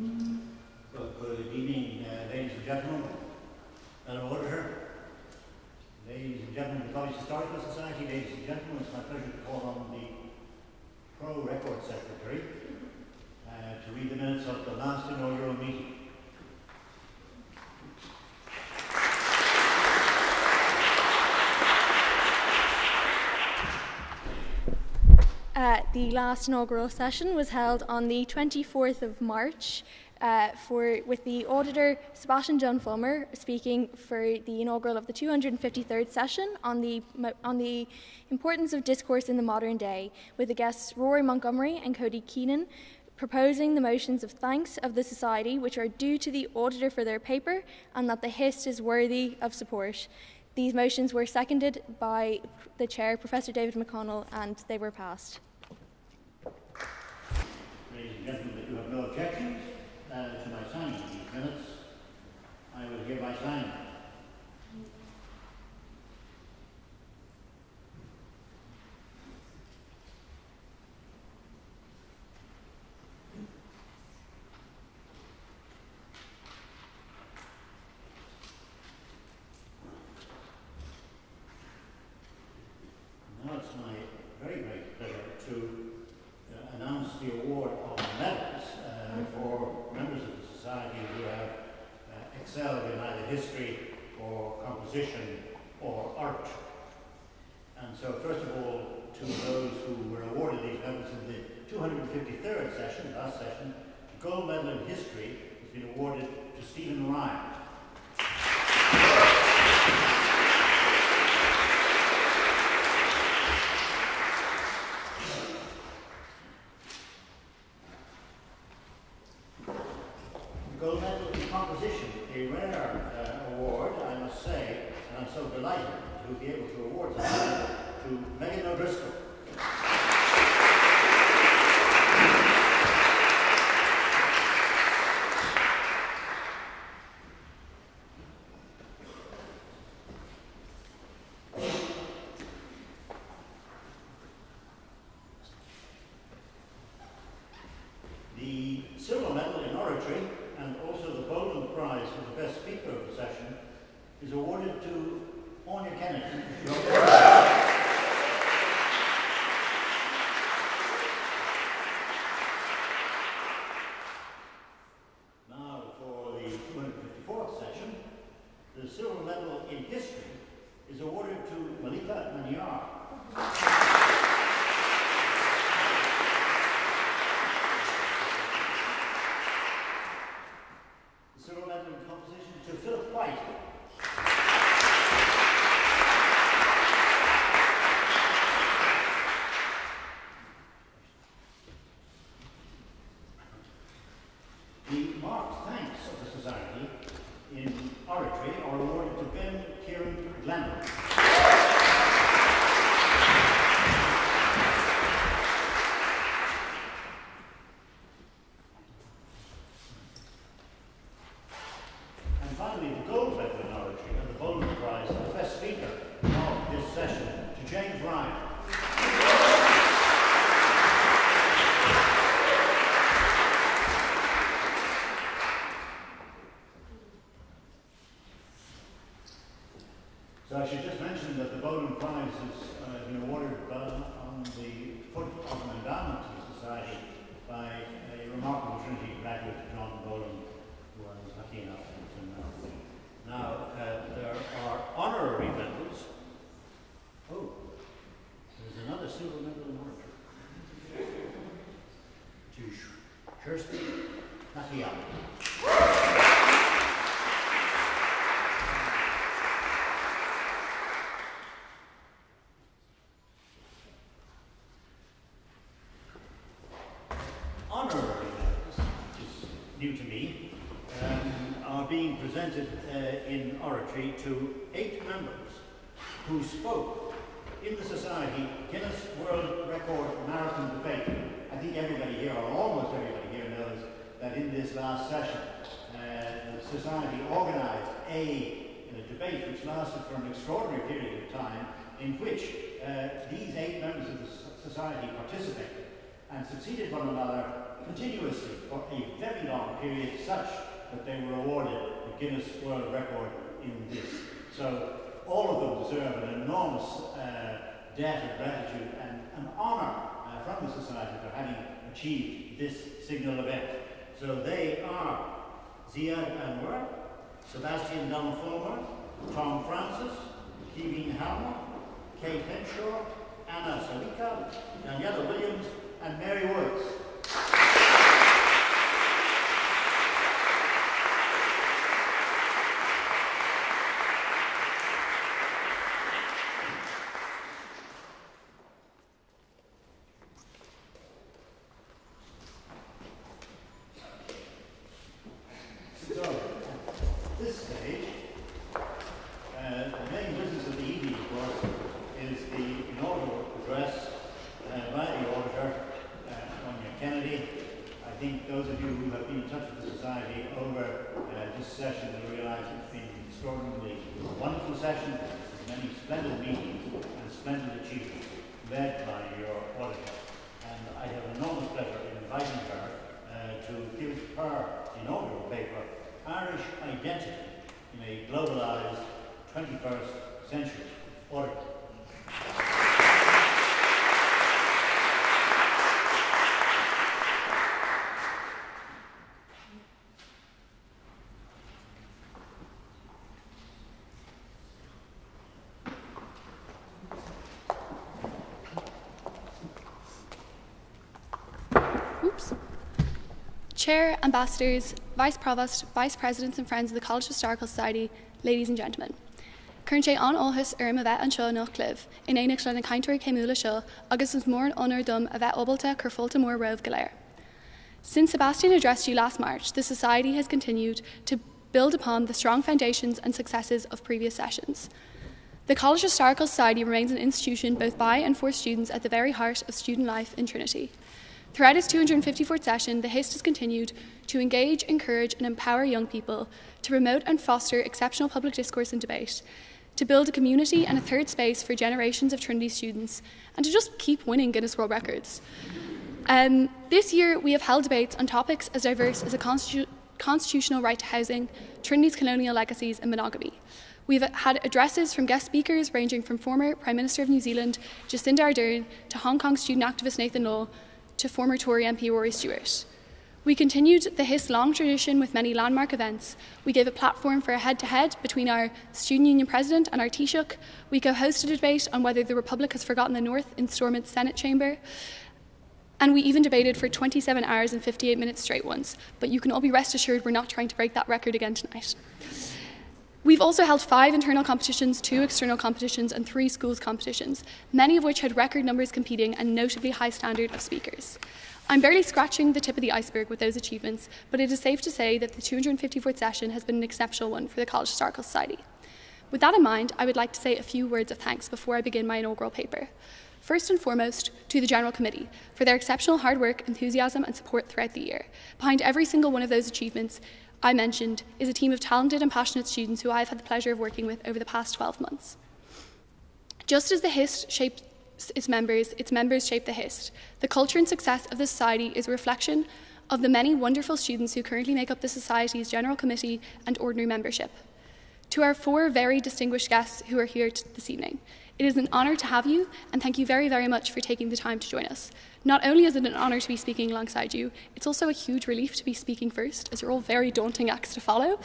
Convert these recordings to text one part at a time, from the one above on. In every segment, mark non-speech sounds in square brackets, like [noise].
Good evening, uh, ladies and gentlemen. last inaugural session was held on the 24th of March uh, for, with the auditor Sebastian John Fulmer speaking for the inaugural of the 253rd session on the, on the importance of discourse in the modern day, with the guests Rory Montgomery and Cody Keenan proposing the motions of thanks of the Society which are due to the auditor for their paper and that the HIST is worthy of support. These motions were seconded by the Chair, Professor David McConnell, and they were passed gentlemen, that you have no objections uh, to my signing these minutes, I will hereby sign them. ولك من يعرف at this stage, uh, the main business of the evening, of course, is the inaugural address uh, by the auditor, uh, Áine Kennedy. I think those of you who have been in touch with the Society over uh, this session will realize it's been an extraordinarily wonderful session, many splendid meetings and splendid achievements led by your auditor. And I have enormous pleasure in inviting her uh, to give her inaugural paper, Irish Identity in a Globalized 21st Century. Order. Oops. Chair, ambassadors, vice provost, vice presidents, and friends of the College Historical Society, ladies and gentlemen. Curn sé an áthas ar a bheith anseo nach in éanaach le na caiintúir céimúla seo, agus is mór an honour dom a bheith obalta chu fóta mór roh galéir. Since Sebastian addressed you last March, the Society has continued to build upon the strong foundations and successes of previous sessions. The College Historical Society remains an institution both by and for students at the very heart of student life in Trinity. Throughout its 254th session, the HIST has continued to engage, encourage, and empower young people, to promote and foster exceptional public discourse and debate, to build a community and a third space for generations of Trinity students, and to just keep winning Guinness World Records. Um, this year, we have held debates on topics as diverse as a constitu- constitutional right to housing, Trinity's colonial legacies, and monogamy. We've had addresses from guest speakers ranging from former Prime Minister of New Zealand, Jacinda Ardern, to Hong Kong student activist Nathan Law, to former Tory MP Rory Stewart. We continued the HIS long tradition with many landmark events. We gave a platform for a head to head between our Student Union President and our Taoiseach. We co hosted a debate on whether the Republic has forgotten the North in Stormont's Senate chamber. And we even debated for 27 hours and 58 minutes straight once. But you can all be rest assured we're not trying to break that record again tonight. We've also held five internal competitions, two external competitions, and three schools competitions, many of which had record numbers competing and notably high standard of speakers. I'm barely scratching the tip of the iceberg with those achievements, but it is safe to say that the 254th session has been an exceptional one for the College Historical Society. With that in mind, I would like to say a few words of thanks before I begin my inaugural paper. First and foremost, to the General Committee for their exceptional hard work, enthusiasm, and support throughout the year. Behind every single one of those achievements I mentioned is a team of talented and passionate students who I've had the pleasure of working with over the past 12 months. Just as the HIST shaped its members, its members shape the HIST. The culture and success of the Society is a reflection of the many wonderful students who currently make up the Society's General Committee and Ordinary membership. To our four very distinguished guests who are here this evening, it is an honour to have you, and thank you very, very much for taking the time to join us. Not only is it an honour to be speaking alongside you, it's also a huge relief to be speaking first, as you're all very daunting acts to follow.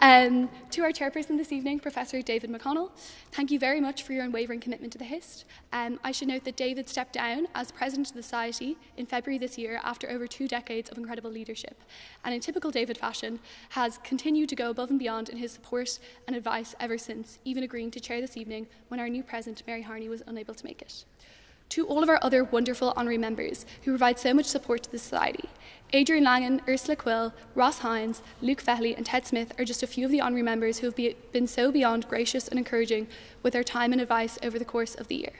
Um, to our chairperson this evening, Professor David McConnell, thank you very much for your unwavering commitment to the HIST. Um, I should note that David stepped down as president of the Society in February this year after over two decades of incredible leadership, and in typical David fashion, has continued to go above and beyond in his support and advice ever since, even agreeing to chair this evening when our new president, Mary Harney, was unable to make it to all of our other wonderful honorary members who provide so much support to the Society. Adrian Langan, Ursula Quill, Ross Hines, Luke Fehley, and Ted Smith are just a few of the honorary members who have be, been so beyond gracious and encouraging with their time and advice over the course of the year.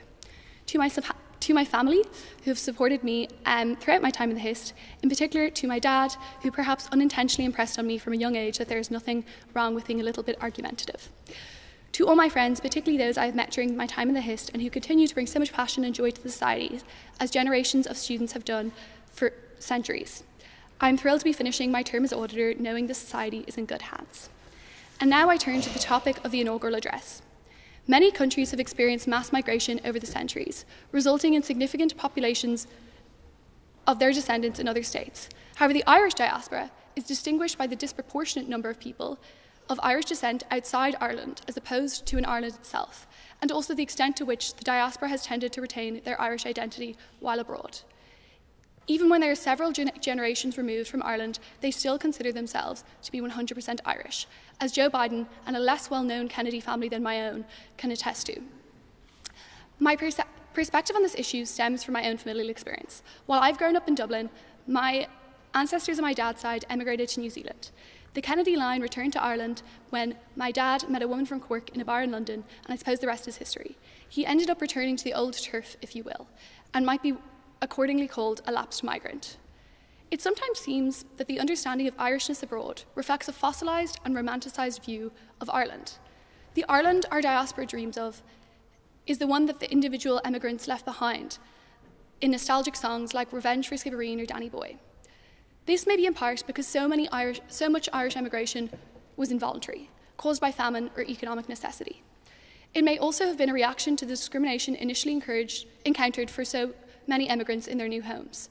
To my, to my family, who have supported me um, throughout my time in the HIST, in particular to my dad, who perhaps unintentionally impressed on me from a young age that there is nothing wrong with being a little bit argumentative. To all my friends, particularly those I have met during my time in the HIST and who continue to bring so much passion and joy to the society, as generations of students have done for centuries. I'm thrilled to be finishing my term as auditor knowing the society is in good hands. And now I turn to the topic of the inaugural address. Many countries have experienced mass migration over the centuries, resulting in significant populations of their descendants in other states. However, the Irish diaspora is distinguished by the disproportionate number of people of Irish descent outside Ireland as opposed to in Ireland itself, and also the extent to which the diaspora has tended to retain their Irish identity while abroad. Even when they are several gen- generations removed from Ireland, they still consider themselves to be 100% Irish, as Joe Biden and a less well known Kennedy family than my own can attest to. My perse- perspective on this issue stems from my own familial experience. While I've grown up in Dublin, my ancestors on my dad's side emigrated to New Zealand. The Kennedy line returned to Ireland when my dad met a woman from Cork in a bar in London, and I suppose the rest is history. He ended up returning to the old turf, if you will, and might be accordingly called a lapsed migrant. It sometimes seems that the understanding of Irishness abroad reflects a fossilised and romanticised view of Ireland. The Ireland our diaspora dreams of is the one that the individual emigrants left behind in nostalgic songs like Revenge for Skibbereen or Danny Boy. This may be in part because so, many Irish, so much Irish emigration was involuntary, caused by famine or economic necessity. It may also have been a reaction to the discrimination initially encountered for so many emigrants in their new homes.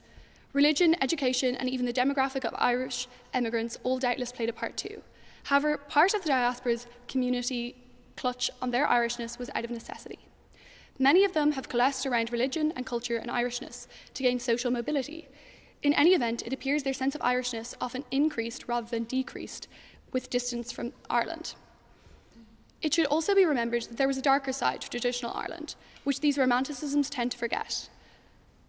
Religion, education, and even the demographic of Irish emigrants all doubtless played a part too. However, part of the diaspora's community clutch on their Irishness was out of necessity. Many of them have coalesced around religion and culture and Irishness to gain social mobility. In any event, it appears their sense of Irishness often increased rather than decreased with distance from Ireland. It should also be remembered that there was a darker side to traditional Ireland, which these romanticisms tend to forget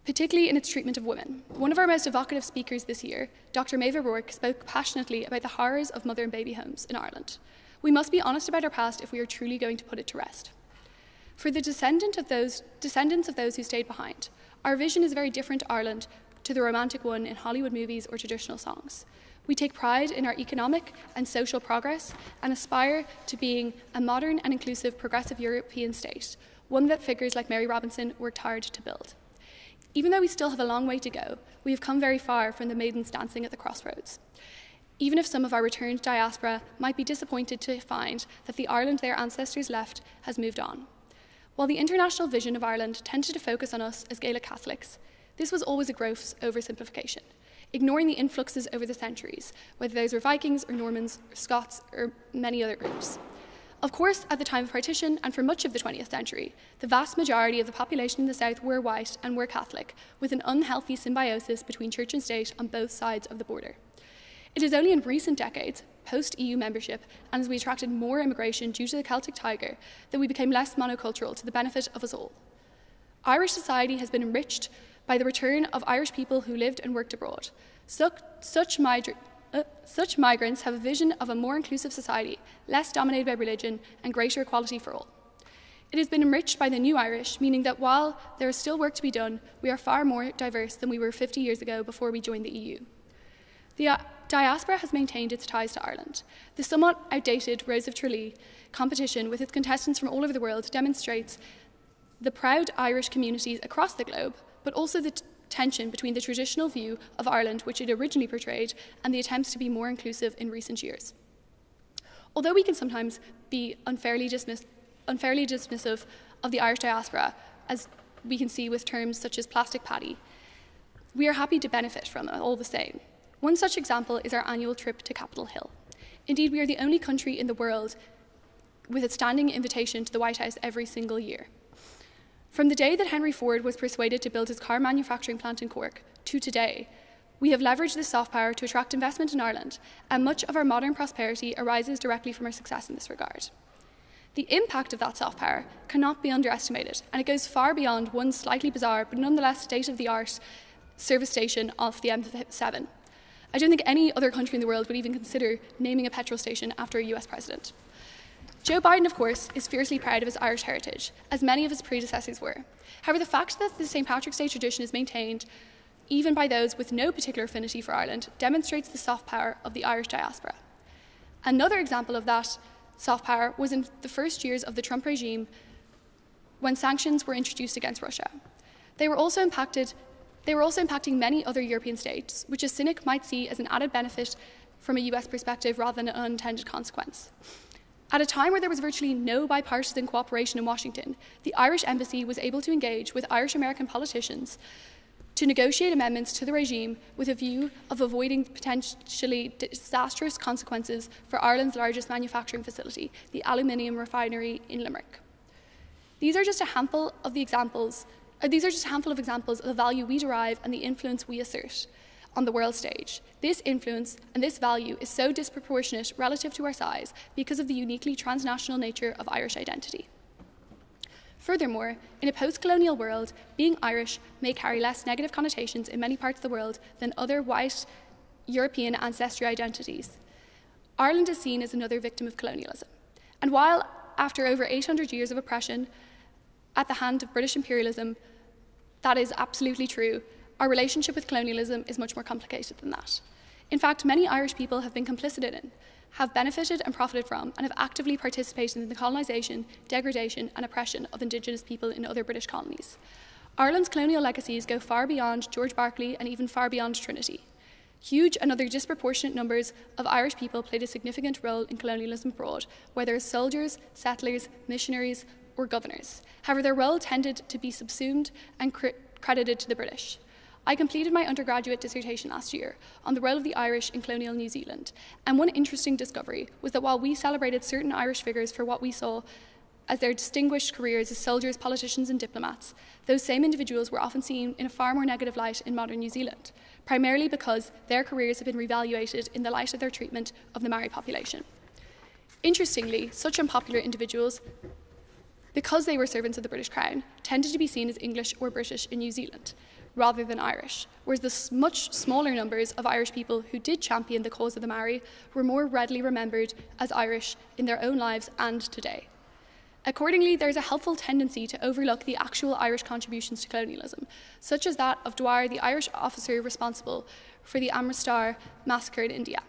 particularly in its treatment of women. One of our most evocative speakers this year, Dr. Maeve O'Rourke, spoke passionately about the horrors of mother and baby homes in Ireland. We must be honest about our past if we are truly going to put it to rest. For the descendant of those, descendants of those who stayed behind, our vision is very different Ireland to the romantic one in Hollywood movies or traditional songs. We take pride in our economic and social progress and aspire to being a modern and inclusive progressive European state, one that figures like Mary Robinson worked hard to build. Even though we still have a long way to go, we have come very far from the maidens dancing at the crossroads. Even if some of our returned diaspora might be disappointed to find that the Ireland their ancestors left has moved on. While the international vision of Ireland tended to focus on us as Gaelic Catholics, this was always a gross oversimplification, ignoring the influxes over the centuries, whether those were Vikings or Normans or Scots or many other groups. Of course, at the time of partition and for much of the 20th century, the vast majority of the population in the South were white and were Catholic, with an unhealthy symbiosis between church and state on both sides of the border. It is only in recent decades, post EU membership, and as we attracted more immigration due to the Celtic Tiger, that we became less monocultural to the benefit of us all. Irish society has been enriched by the return of Irish people who lived and worked abroad. Such, such uh, such migrants have a vision of a more inclusive society, less dominated by religion, and greater equality for all. It has been enriched by the new Irish, meaning that while there is still work to be done, we are far more diverse than we were 50 years ago before we joined the EU. The uh, diaspora has maintained its ties to Ireland. The somewhat outdated Rose of Tralee competition with its contestants from all over the world demonstrates the proud Irish communities across the globe, but also the tension between the traditional view of Ireland, which it originally portrayed, and the attempts to be more inclusive in recent years. Although we can sometimes be unfairly, dismiss- unfairly dismissive of the Irish diaspora, as we can see with terms such as plastic paddy, we are happy to benefit from it all the same. One such example is our annual trip to Capitol Hill. Indeed, we are the only country in the world with a standing invitation to the White House every single year. From the day that Henry Ford was persuaded to build his car manufacturing plant in Cork to today, we have leveraged this soft power to attract investment in Ireland, and much of our modern prosperity arises directly from our success in this regard. The impact of that soft power cannot be underestimated, and it goes far beyond one slightly bizarre but nonetheless state of the art service station off the M7. I don't think any other country in the world would even consider naming a petrol station after a US president. Joe Biden, of course, is fiercely proud of his Irish heritage, as many of his predecessors were. However, the fact that the St. Patrick's Day tradition is maintained, even by those with no particular affinity for Ireland, demonstrates the soft power of the Irish diaspora. Another example of that soft power was in the first years of the Trump regime when sanctions were introduced against Russia. They were also impacted They were also impacting many other European states, which a cynic might see as an added benefit from a US perspective rather than an unintended consequence. At a time where there was virtually no bipartisan cooperation in Washington, the Irish embassy was able to engage with Irish American politicians to negotiate amendments to the regime with a view of avoiding potentially disastrous consequences for Ireland's largest manufacturing facility, the aluminium refinery in Limerick. These are just a handful of the examples, these are just a handful of examples of the value we derive and the influence we assert on the world stage. This influence and this value is so disproportionate relative to our size because of the uniquely transnational nature of Irish identity. Furthermore, in a post colonial world, being Irish may carry less negative connotations in many parts of the world than other white European ancestry identities. Ireland is seen as another victim of colonialism. And while, after over 800 years of oppression at the hand of British imperialism, that is absolutely true, our relationship with colonialism is much more complicated than that. In fact, many Irish people have been complicit in have benefited and profited from, and have actively participated in the colonisation, degradation, and oppression of Indigenous people in other British colonies. Ireland's colonial legacies go far beyond George Berkeley and even far beyond Trinity. Huge and other disproportionate numbers of Irish people played a significant role in colonialism abroad, whether as soldiers, settlers, missionaries, or governors. However, their role tended to be subsumed and cr- credited to the British. I completed my undergraduate dissertation last year on the role of the Irish in colonial New Zealand, and one interesting discovery was that while we celebrated certain Irish figures for what we saw as their distinguished careers as soldiers, politicians, and diplomats, those same individuals were often seen in a far more negative light in modern New Zealand, primarily because their careers have been revaluated in the light of their treatment of the Maori population. Interestingly, such unpopular individuals, because they were servants of the British Crown, tended to be seen as English or British in New Zealand, rather than Irish, whereas the much smaller numbers of Irish people who did champion the cause of the Maori were more readily remembered as Irish in their own lives and today. Accordingly, there is a helpful tendency to overlook the actual Irish contributions to colonialism, such as that of Dwyer, the Irish officer responsible for the Amritsar massacre in India.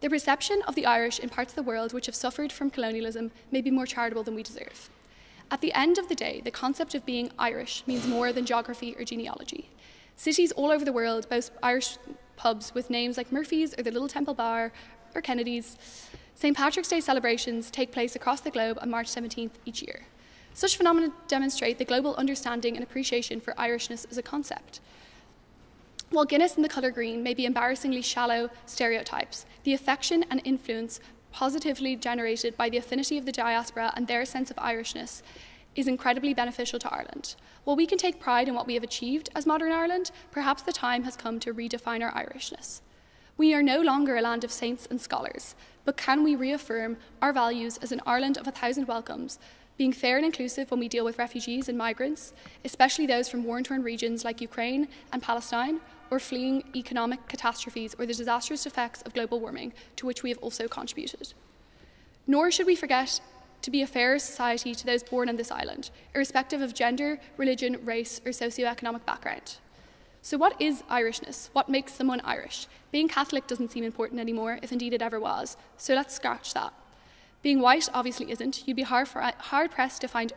The perception of the Irish in parts of the world which have suffered from colonialism may be more charitable than we deserve. At the end of the day, the concept of being Irish means more than geography or genealogy. Cities all over the world boast Irish pubs with names like Murphy's or the Little Temple Bar or Kennedy's. St. Patrick's Day celebrations take place across the globe on March 17th each year. Such phenomena demonstrate the global understanding and appreciation for Irishness as a concept. While Guinness and the colour green may be embarrassingly shallow stereotypes, the affection and influence positively generated by the affinity of the diaspora and their sense of Irishness is incredibly beneficial to Ireland. While we can take pride in what we have achieved as modern Ireland, perhaps the time has come to redefine our Irishness. We are no longer a land of saints and scholars, but can we reaffirm our values as an Ireland of a thousand welcomes, being fair and inclusive when we deal with refugees and migrants, especially those from war torn regions like Ukraine and Palestine, or fleeing economic catastrophes or the disastrous effects of global warming, to which we have also contributed. Nor should we forget to be a fairer society to those born on this island, irrespective of gender, religion, race, or socioeconomic background. So, what is Irishness? What makes someone Irish? Being Catholic doesn't seem important anymore, if indeed it ever was, so let's scratch that. Being white obviously isn't. You'd be hard, for, hard pressed to find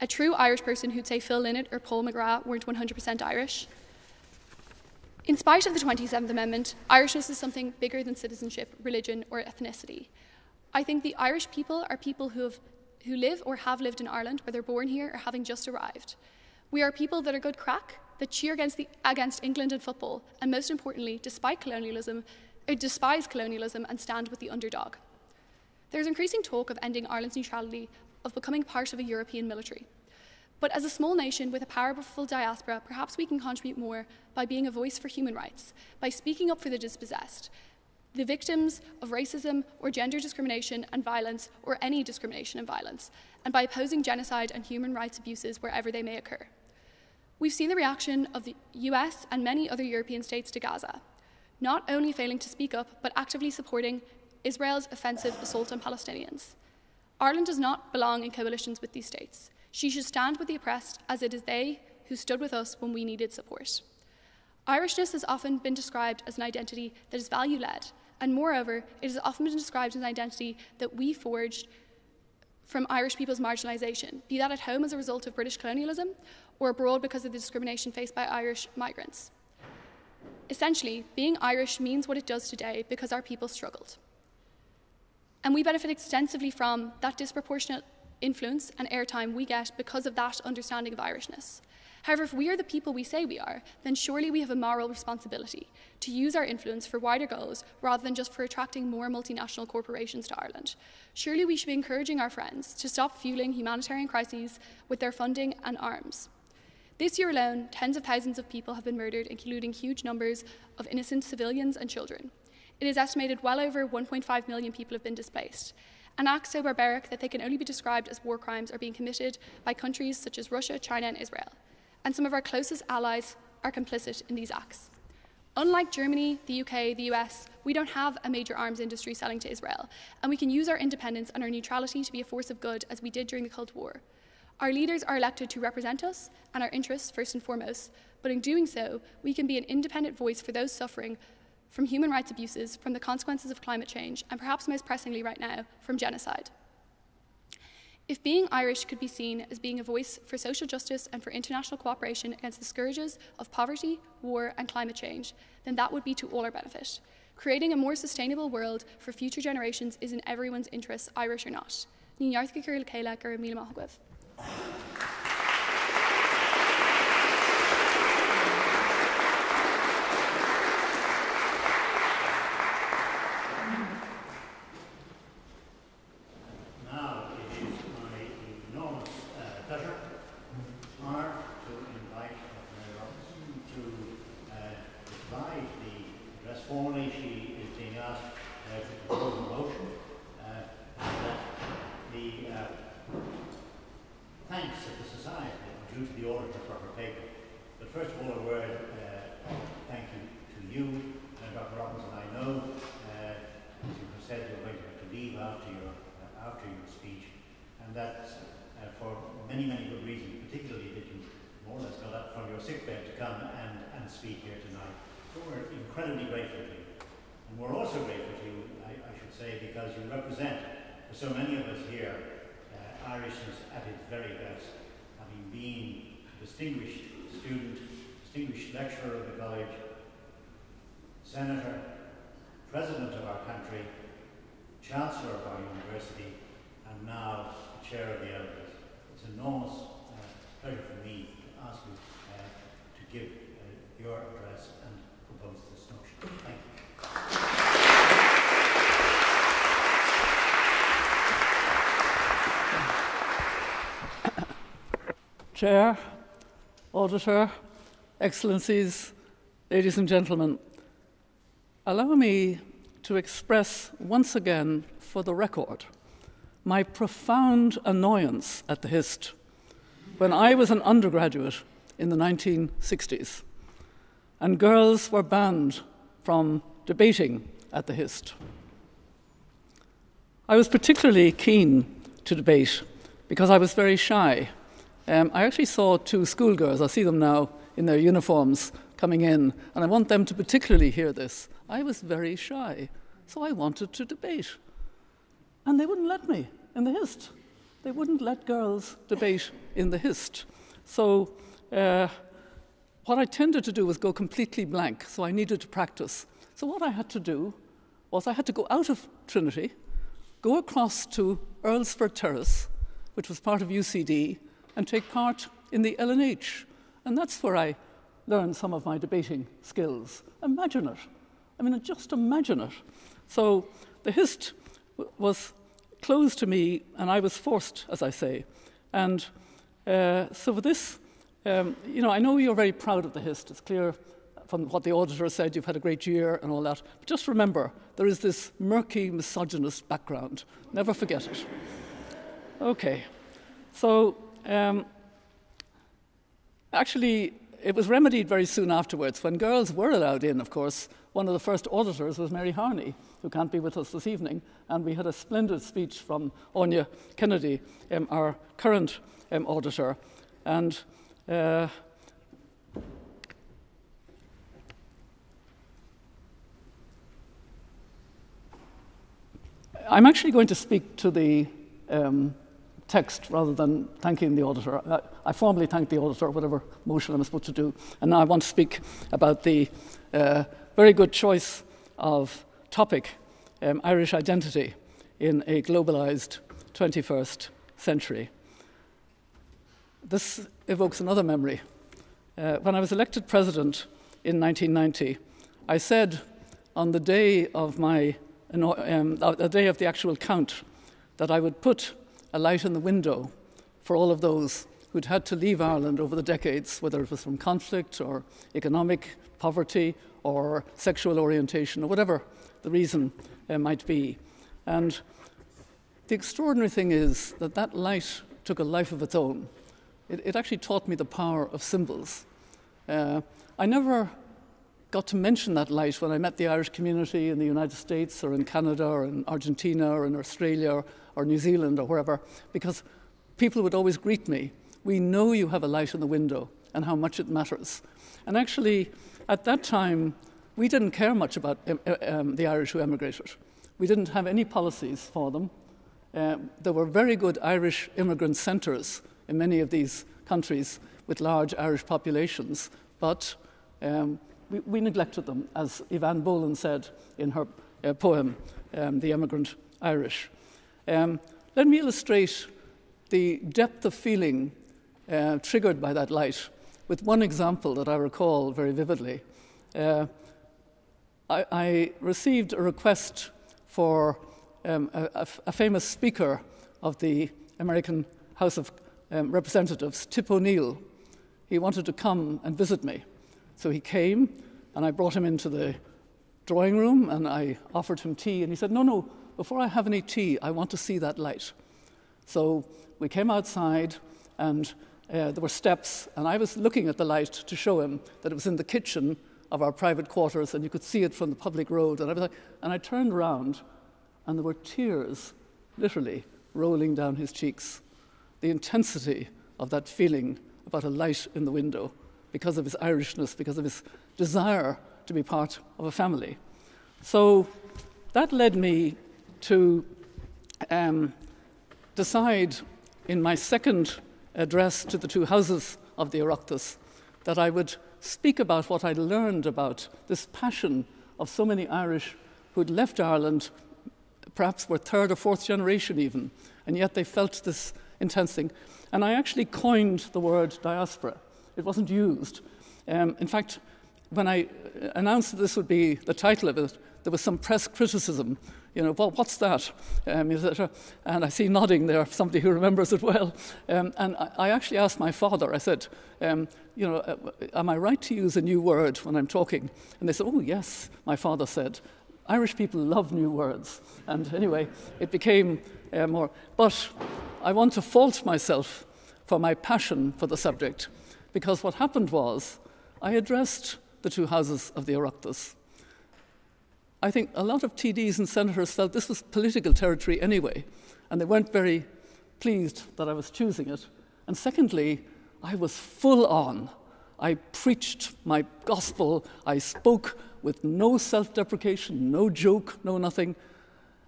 a true Irish person who'd say Phil Lynott or Paul McGrath weren't 100% Irish. In spite of the 27th Amendment, Irishness is something bigger than citizenship, religion, or ethnicity. I think the Irish people are people who, have, who live or have lived in Ireland, whether born here or having just arrived. We are people that are good crack, that cheer against, the, against England in football, and most importantly, despite colonialism, uh, despise colonialism and stand with the underdog. There's increasing talk of ending Ireland's neutrality, of becoming part of a European military. But as a small nation with a powerful diaspora, perhaps we can contribute more by being a voice for human rights, by speaking up for the dispossessed, the victims of racism or gender discrimination and violence, or any discrimination and violence, and by opposing genocide and human rights abuses wherever they may occur. We've seen the reaction of the US and many other European states to Gaza, not only failing to speak up, but actively supporting Israel's offensive assault on Palestinians. Ireland does not belong in coalitions with these states. She should stand with the oppressed, as it is they who stood with us when we needed support. Irishness has often been described as an identity that is value led, and moreover, it has often been described as an identity that we forged from Irish people's marginalisation, be that at home as a result of British colonialism, or abroad because of the discrimination faced by Irish migrants. Essentially, being Irish means what it does today because our people struggled. And we benefit extensively from that disproportionate influence and airtime we get because of that understanding of Irishness. However, if we are the people we say we are, then surely we have a moral responsibility to use our influence for wider goals rather than just for attracting more multinational corporations to Ireland. Surely we should be encouraging our friends to stop fueling humanitarian crises with their funding and arms. This year alone, tens of thousands of people have been murdered, including huge numbers of innocent civilians and children. It is estimated well over 1.5 million people have been displaced. And acts so barbaric that they can only be described as war crimes are being committed by countries such as Russia, China, and Israel and some of our closest allies are complicit in these acts. Unlike Germany, the UK, the US, we don't have a major arms industry selling to Israel, and we can use our independence and our neutrality to be a force of good as we did during the Cold War. Our leaders are elected to represent us and our interests first and foremost, but in doing so, we can be an independent voice for those suffering from human rights abuses, from the consequences of climate change, and perhaps most pressingly right now, from genocide. If being Irish could be seen as being a voice for social justice and for international cooperation against the scourges of poverty, war, and climate change, then that would be to all our benefit. Creating a more sustainable world for future generations is in everyone's interest, Irish or not. Ní Chair, Auditor, Excellencies, ladies and gentlemen, allow me to express once again for the record my profound annoyance at the HIST when I was an undergraduate in the 1960s and girls were banned from debating at the HIST. I was particularly keen to debate because I was very shy um, I actually saw two schoolgirls, I see them now in their uniforms coming in, and I want them to particularly hear this. I was very shy, so I wanted to debate. And they wouldn't let me in the HIST. They wouldn't let girls debate in the HIST. So uh, what I tended to do was go completely blank, so I needed to practice. So what I had to do was I had to go out of Trinity, go across to Earlsfort Terrace, which was part of UCD, and take part in the L&H. And that's where I learned some of my debating skills. Imagine it. I mean, just imagine it. So the HIST was closed to me, and I was forced, as I say. And uh, so for this, um, you know, I know you're very proud of the HIST. It's clear from what the auditor said, you've had a great year and all that. But just remember, there is this murky, misogynist background. Never forget it. Okay. So um, actually, it was remedied very soon afterwards. When girls were allowed in, of course, one of the first auditors was Mary Harney, who can't be with us this evening. And we had a splendid speech from Áine Kennedy, um, our current um, auditor. And uh, I'm actually going to speak to the um, text rather than thanking the auditor. I, I, formally thank the auditor, whatever motion I'm supposed to do. And now I want to speak about the uh, very good choice of topic, um, Irish identity in a globalized 21st century. This evokes another memory. Uh, when I was elected president in 1990, I said on the day of my um, the day of the actual count that I would put a light in the window for all of those who'd had to leave Ireland over the decades, whether it was from conflict or economic poverty or sexual orientation or whatever the reason uh, might be. And the extraordinary thing is that that light took a life of its own. It, it actually taught me the power of symbols. Uh, I never got to mention that light when I met the Irish community in the United States or in Canada or in Argentina or in Australia or, New Zealand or wherever, because people would always greet me. We know you have a light in the window and how much it matters. And actually, at that time, we didn't care much about um, um, the Irish who emigrated. We didn't have any policies for them. Uh, there were very good Irish immigrant centres in many of these countries with large Irish populations, but um, we, we neglected them, as Eavan Boland said in her uh, poem, um, The Emigrant Irish. Um, let me illustrate the depth of feeling uh, triggered by that light with one example that I recall very vividly. Uh, I, I, received a request for um, a, a, famous speaker of the American House of um, Representatives, Tip O'Neill. He wanted to come and visit me. So he came, and I brought him into the drawing room and I offered him tea. And he said, No, no, before I have any tea, I want to see that light. So we came outside, and uh, there were steps, and I was looking at the light to show him that it was in the kitchen of our private quarters, and you could see it from the public road. And I, was like, and I turned around, and there were tears, literally, rolling down his cheeks. The intensity of that feeling about a light in the window because of his Irishness, because of his desire to be part of a family. So that led me to um, decide in my second address to the two houses of the Oireachtas that I would speak about what I'd learned about this passion of so many Irish who'd left Ireland, perhaps were third or fourth generation even, and yet they felt this intense thing. And I actually coined the word diaspora. It wasn't used. Um, in fact, when I announced that this would be the title of it, there was some press criticism. You know, well, what's that? Um, and I see nodding there, somebody who remembers it well. Um, and I, I, actually asked my father, I said, um, you know, uh, am I right to use a new word when I'm talking? And they said, oh, yes, my father said. Irish people love new words. And anyway, it became uh, more. But I want to fault myself for my passion for the subject. Because what happened was, I addressed the two houses of the Oireachtas. I think a lot of TDs and senators felt this was political territory anyway, and they weren't very pleased that I was choosing it. And secondly, I was full on. I preached my gospel. I spoke with no self deprecation, no joke, no nothing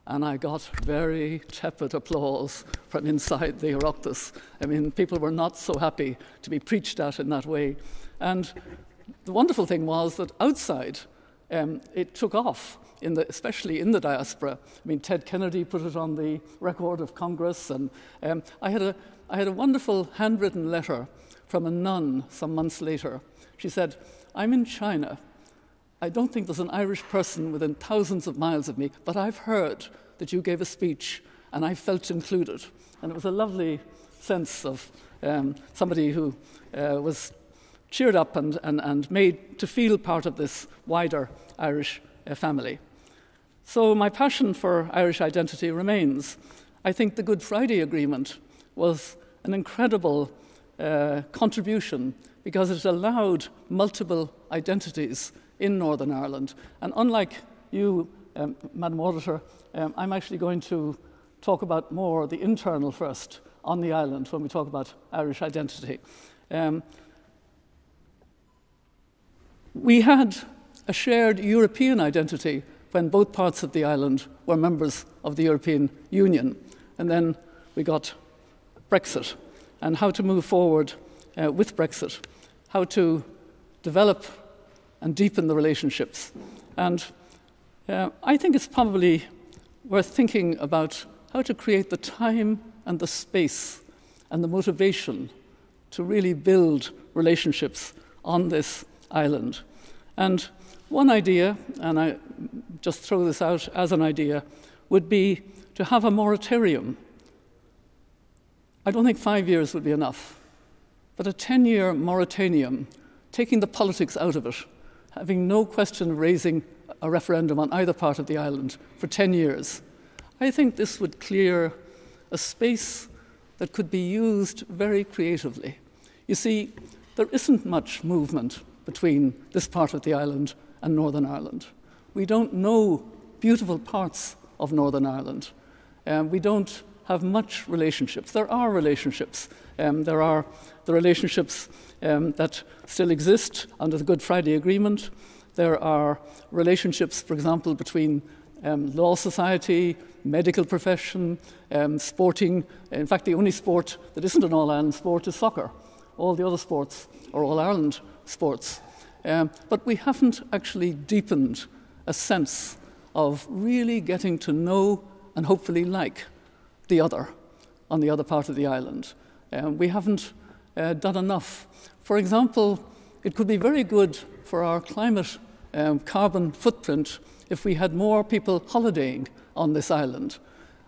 and I got very tepid applause from inside the Oireachtas. I mean, people were not so happy to be preached at in that way. And the wonderful thing was that outside, um, it took off, in the, especially in the diaspora. I mean, Ted Kennedy put it on the record of Congress, and um, I, had a, I had a wonderful handwritten letter from a nun some months later. She said, I'm in China I don't think there's an Irish person within thousands of miles of me, but I've heard that you gave a speech and I felt included. And it was a lovely sense of um, somebody who uh, was cheered up and, and, and made to feel part of this wider Irish family. So my passion for Irish identity remains. I think the Good Friday Agreement was an incredible uh, contribution because it allowed multiple identities in Northern Ireland. And unlike you, um, Madam Auditor, um, I'm actually going to talk about more the internal first on the island when we talk about Irish identity. Um, we had a shared European identity when both parts of the island were members of the European Union. And then we got Brexit and how to move forward uh, with Brexit, how to develop and deepen the relationships. And uh, I think it's probably worth thinking about how to create the time and the space and the motivation to really build relationships on this island. And one idea, and I just throw this out as an idea, would be to have a moratorium. I don't think five years would be enough, but a 10 year moratorium, taking the politics out of it, having no question of raising a referendum on either part of the island for 10 years. I think this would clear a space that could be used very creatively. You see, there isn't much movement between this part of the island and Northern Ireland. We don't know beautiful parts of Northern Ireland. Um, we don't have much relationships. There are relationships. Um, there are the relationships um, that still exist under the Good Friday Agreement. There are relationships, for example, between um, law society, medical profession, um, sporting. In fact, the only sport that isn't an All Ireland sport is soccer. All the other sports are All Ireland sports. Um, but we haven't actually deepened a sense of really getting to know and hopefully like the other on the other part of the island. Um, we haven't uh, done enough. For example, it could be very good for our climate um, carbon footprint if we had more people holidaying on this island.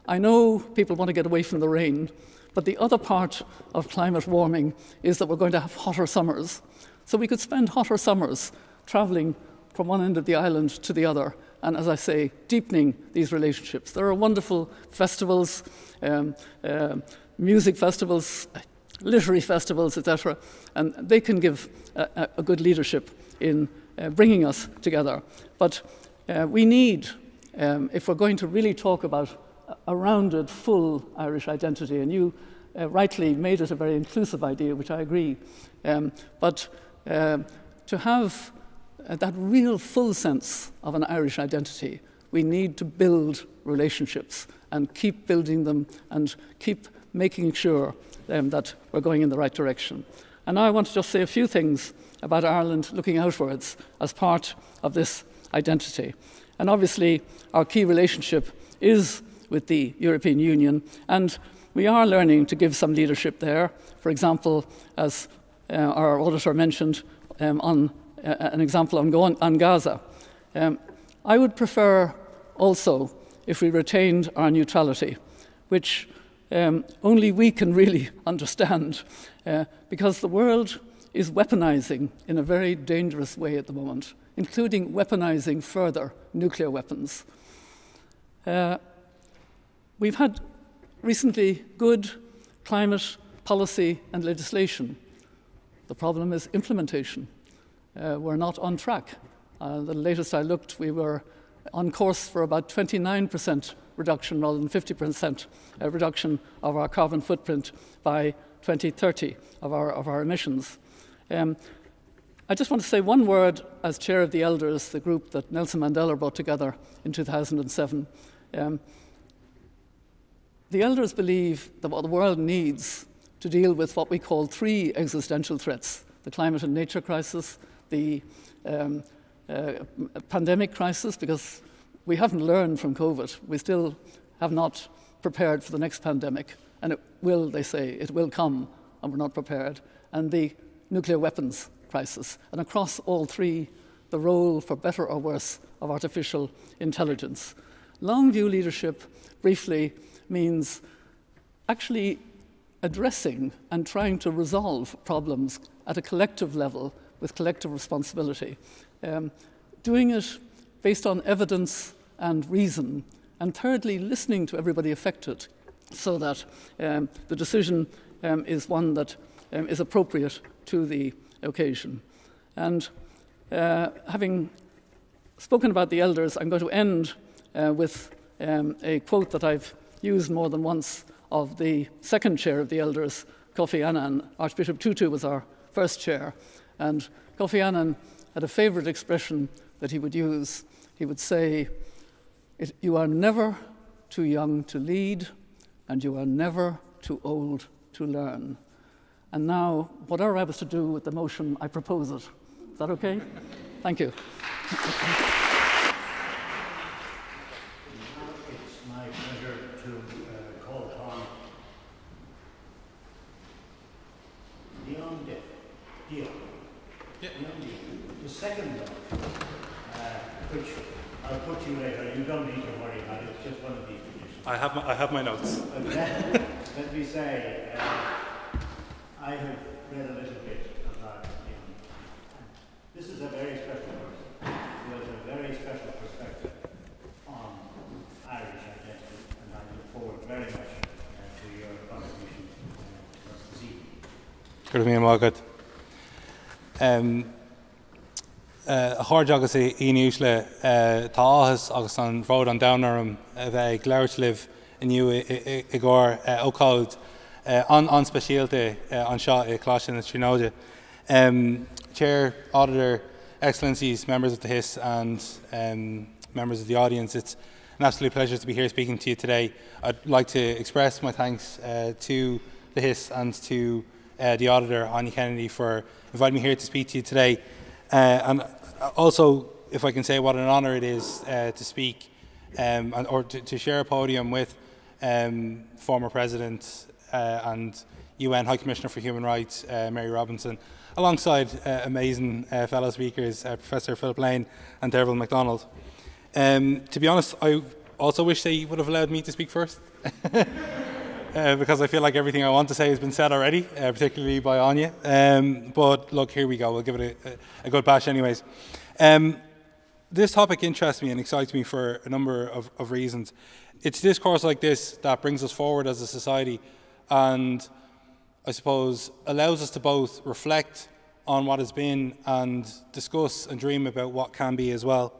I know people want to get away from the rain, but the other part of climate warming is that we're going to have hotter summers. So we could spend hotter summers travelling from one end of the island to the other, and as I say, deepening these relationships. There are wonderful festivals, um, uh, music festivals, literary festivals, etc., and they can give a, a good leadership in uh, bringing us together. But uh, we need, um, if we're going to really talk about a rounded, full Irish identity, and you uh, rightly made it a very inclusive idea, which I agree, um, but uh, to have uh, that real full sense of an Irish identity, we need to build relationships and keep building them and keep making sure um, that we're going in the right direction. And now I want to just say a few things about Ireland looking outwards as part of this identity. And obviously, our key relationship is with the European Union, and we are learning to give some leadership there. For example, as our auditor mentioned, um, on uh, an example on, on Gaza. Um, I would prefer also if we retained our neutrality, which um, only we can really [laughs] understand, uh, because the world is weaponizing in a very dangerous way at the moment, including weaponizing further nuclear weapons. Uh, we've had recently good climate policy and legislation. The problem is implementation. Uh, we're not on track. Uh, the latest I looked, we were on course for about 29% reduction rather than 50% uh, reduction of our carbon footprint by 2030 of our, of our emissions. Um, I just want to say one word as chair of the Elders, the group that Nelson Mandela brought together in 2007. Um, the Elders believe that what the world needs to deal with what we call three existential threats the climate and nature crisis, the um, uh, pandemic crisis, because we haven't learned from COVID. We still have not prepared for the next pandemic, and it will, they say, it will come, and we're not prepared. And the nuclear weapons crisis, and across all three, the role, for better or worse, of artificial intelligence. Long view leadership, briefly, means actually addressing and trying to resolve problems at a collective level with collective responsibility. Um, doing it based on evidence and reason. And thirdly, listening to everybody affected so that um, the decision um, is one that um, is appropriate to the occasion. And uh, having spoken about the elders, I'm going to end uh, with um, a quote that I've used more than once of the second chair of the elders, Kofi Annan. Archbishop Tutu was our first chair. And Kofi Annan had a favorite expression that he would use. He would say, You are never too young to lead, and you are never too old to learn. And now, whatever I was to do with the motion, I propose it. Is that okay? Thank you. have my notes. Let me say, uh, I have read a little bit about him. This is a very special person. He has a very special perspective on Irish identity, and I look forward very much uh, to your contribution uh, to us this evening. Good evening, Margaret. Um, a háir agus i inús le tá áhas agus an bhód an danarm a bheith ag leirlih iniu i ggur óáid an anspecialte an seo i chlásin na trinóide. Um, Chair, Auditor, Excellencies, members of the Hist and um, members of the audience, it's an absolute pleasure to be here speaking to you today. I'd like to express my thanks uh, to the Hist and to uh, the Auditor, Áine Kennedy, for inviting me here to speak to you today. Uh, and also, if I can say what an honour it is uh, to speak um, and, or to, to share a podium with um, former President uh, and UN High Commissioner for Human Rights, uh, Mary Robinson, alongside uh, amazing uh, fellow speakers, uh, Professor Philip Lane and Dearbhail McDonald. Um, to be honest, I also wish they would have allowed me to speak first. [laughs] Uh, because I feel like everything I want to say has been said already, uh, particularly by Áine. Um, but look, here we go. We'll give it a, a, good bash, anyways. Um, this topic interests me and excites me for a number of, of reasons it's discourse like this that brings us forward as a society and I suppose allows us to both reflect on what has been and discuss and dream about what can be as well.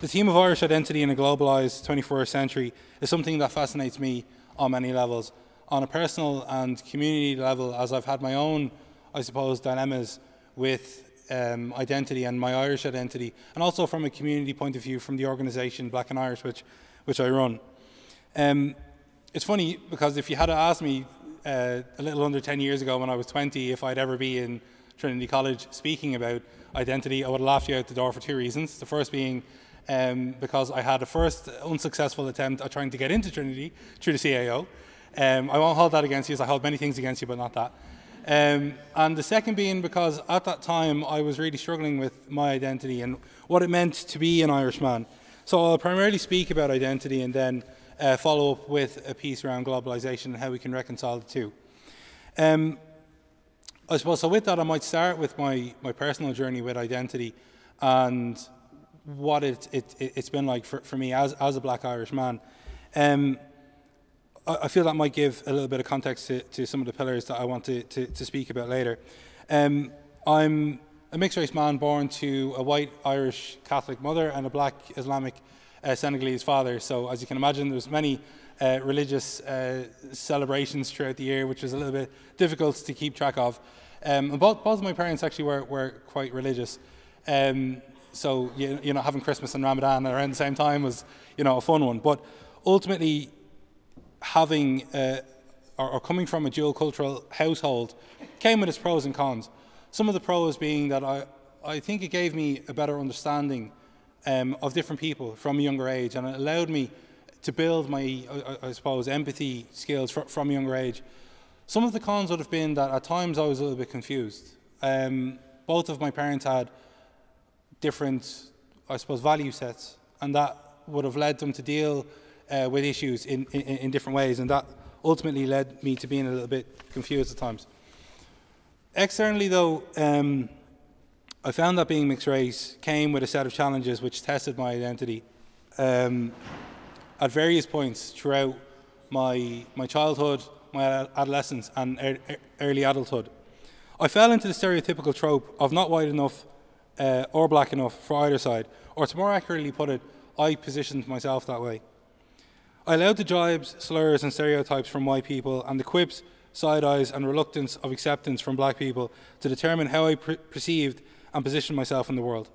The theme of Irish identity in a globalised 21st century is something that fascinates me on many levels. On a personal and community level, as I've had my own, I suppose, dilemmas with um, identity and my Irish identity, and also from a community point of view from the organisation Black and Irish, which, which I run. Um, it's funny because if you had asked me uh, a little under 10 years ago when I was 20 if I'd ever be in Trinity College speaking about identity, I would have laughed you out the door for two reasons. The first being um, because I had a first unsuccessful attempt at trying to get into Trinity through the CAO. Um, I won't hold that against you, as I hold many things against you, but not that. Um, and the second being because at that time I was really struggling with my identity and what it meant to be an Irishman. So I'll primarily speak about identity and then uh, follow up with a piece around globalisation and how we can reconcile the two. Um, I suppose, so with that, I might start with my, my personal journey with identity and what it, it, it, has been like for, for me as, as a black Irish man. Um, I, feel that might give a little bit of context to, to some of the pillars that I want to, to, to speak about later. Um, I'm a mixed race man born to a white Irish Catholic mother and a black Islamic uh, Senegalese father. So as you can imagine, there's many uh, religious uh, celebrations throughout the year, which was a little bit difficult to keep track of. Um, and both, both of my parents actually were, were quite religious. Um, so you, you know, having Christmas and Ramadan around the same time was you know a fun one. But ultimately, having uh, or, or coming from a dual cultural household came with its pros and cons. Some of the pros being that I, I think it gave me a better understanding um, of different people from a younger age, and it allowed me to build my, I, I suppose, empathy skills fr- from a younger age. Some of the cons would have been that at times I was a little bit confused. Um, both of my parents had different, I suppose, value sets, and that would have led them to deal uh, with issues in, in, in different ways, and that ultimately led me to being a little bit confused at times. Externally, though, um, I found that being mixed race came with a set of challenges which tested my identity um, at various points throughout my, my childhood, my adolescence, and er, er, early adulthood. I fell into the stereotypical trope of not white enough uh, or black enough for either side, or to more accurately put it, I positioned myself that way. I allowed the jibes, slurs, and stereotypes from white people and the quips, side eyes, and reluctance of acceptance from black people to determine how I per- perceived and positioned myself in the world.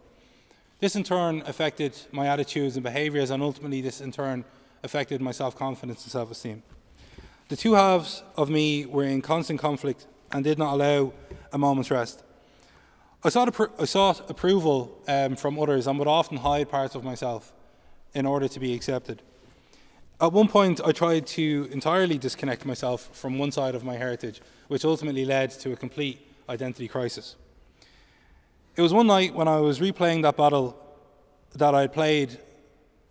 This in turn affected my attitudes and behaviours, and ultimately, this in turn affected my self confidence and self esteem. The two halves of me were in constant conflict and did not allow a moment's rest. I sought, appro- I sought approval um, from others and would often hide parts of myself in order to be accepted. At one point, I tried to entirely disconnect myself from one side of my heritage, which ultimately led to a complete identity crisis. It was one night when I was replaying that battle that I had played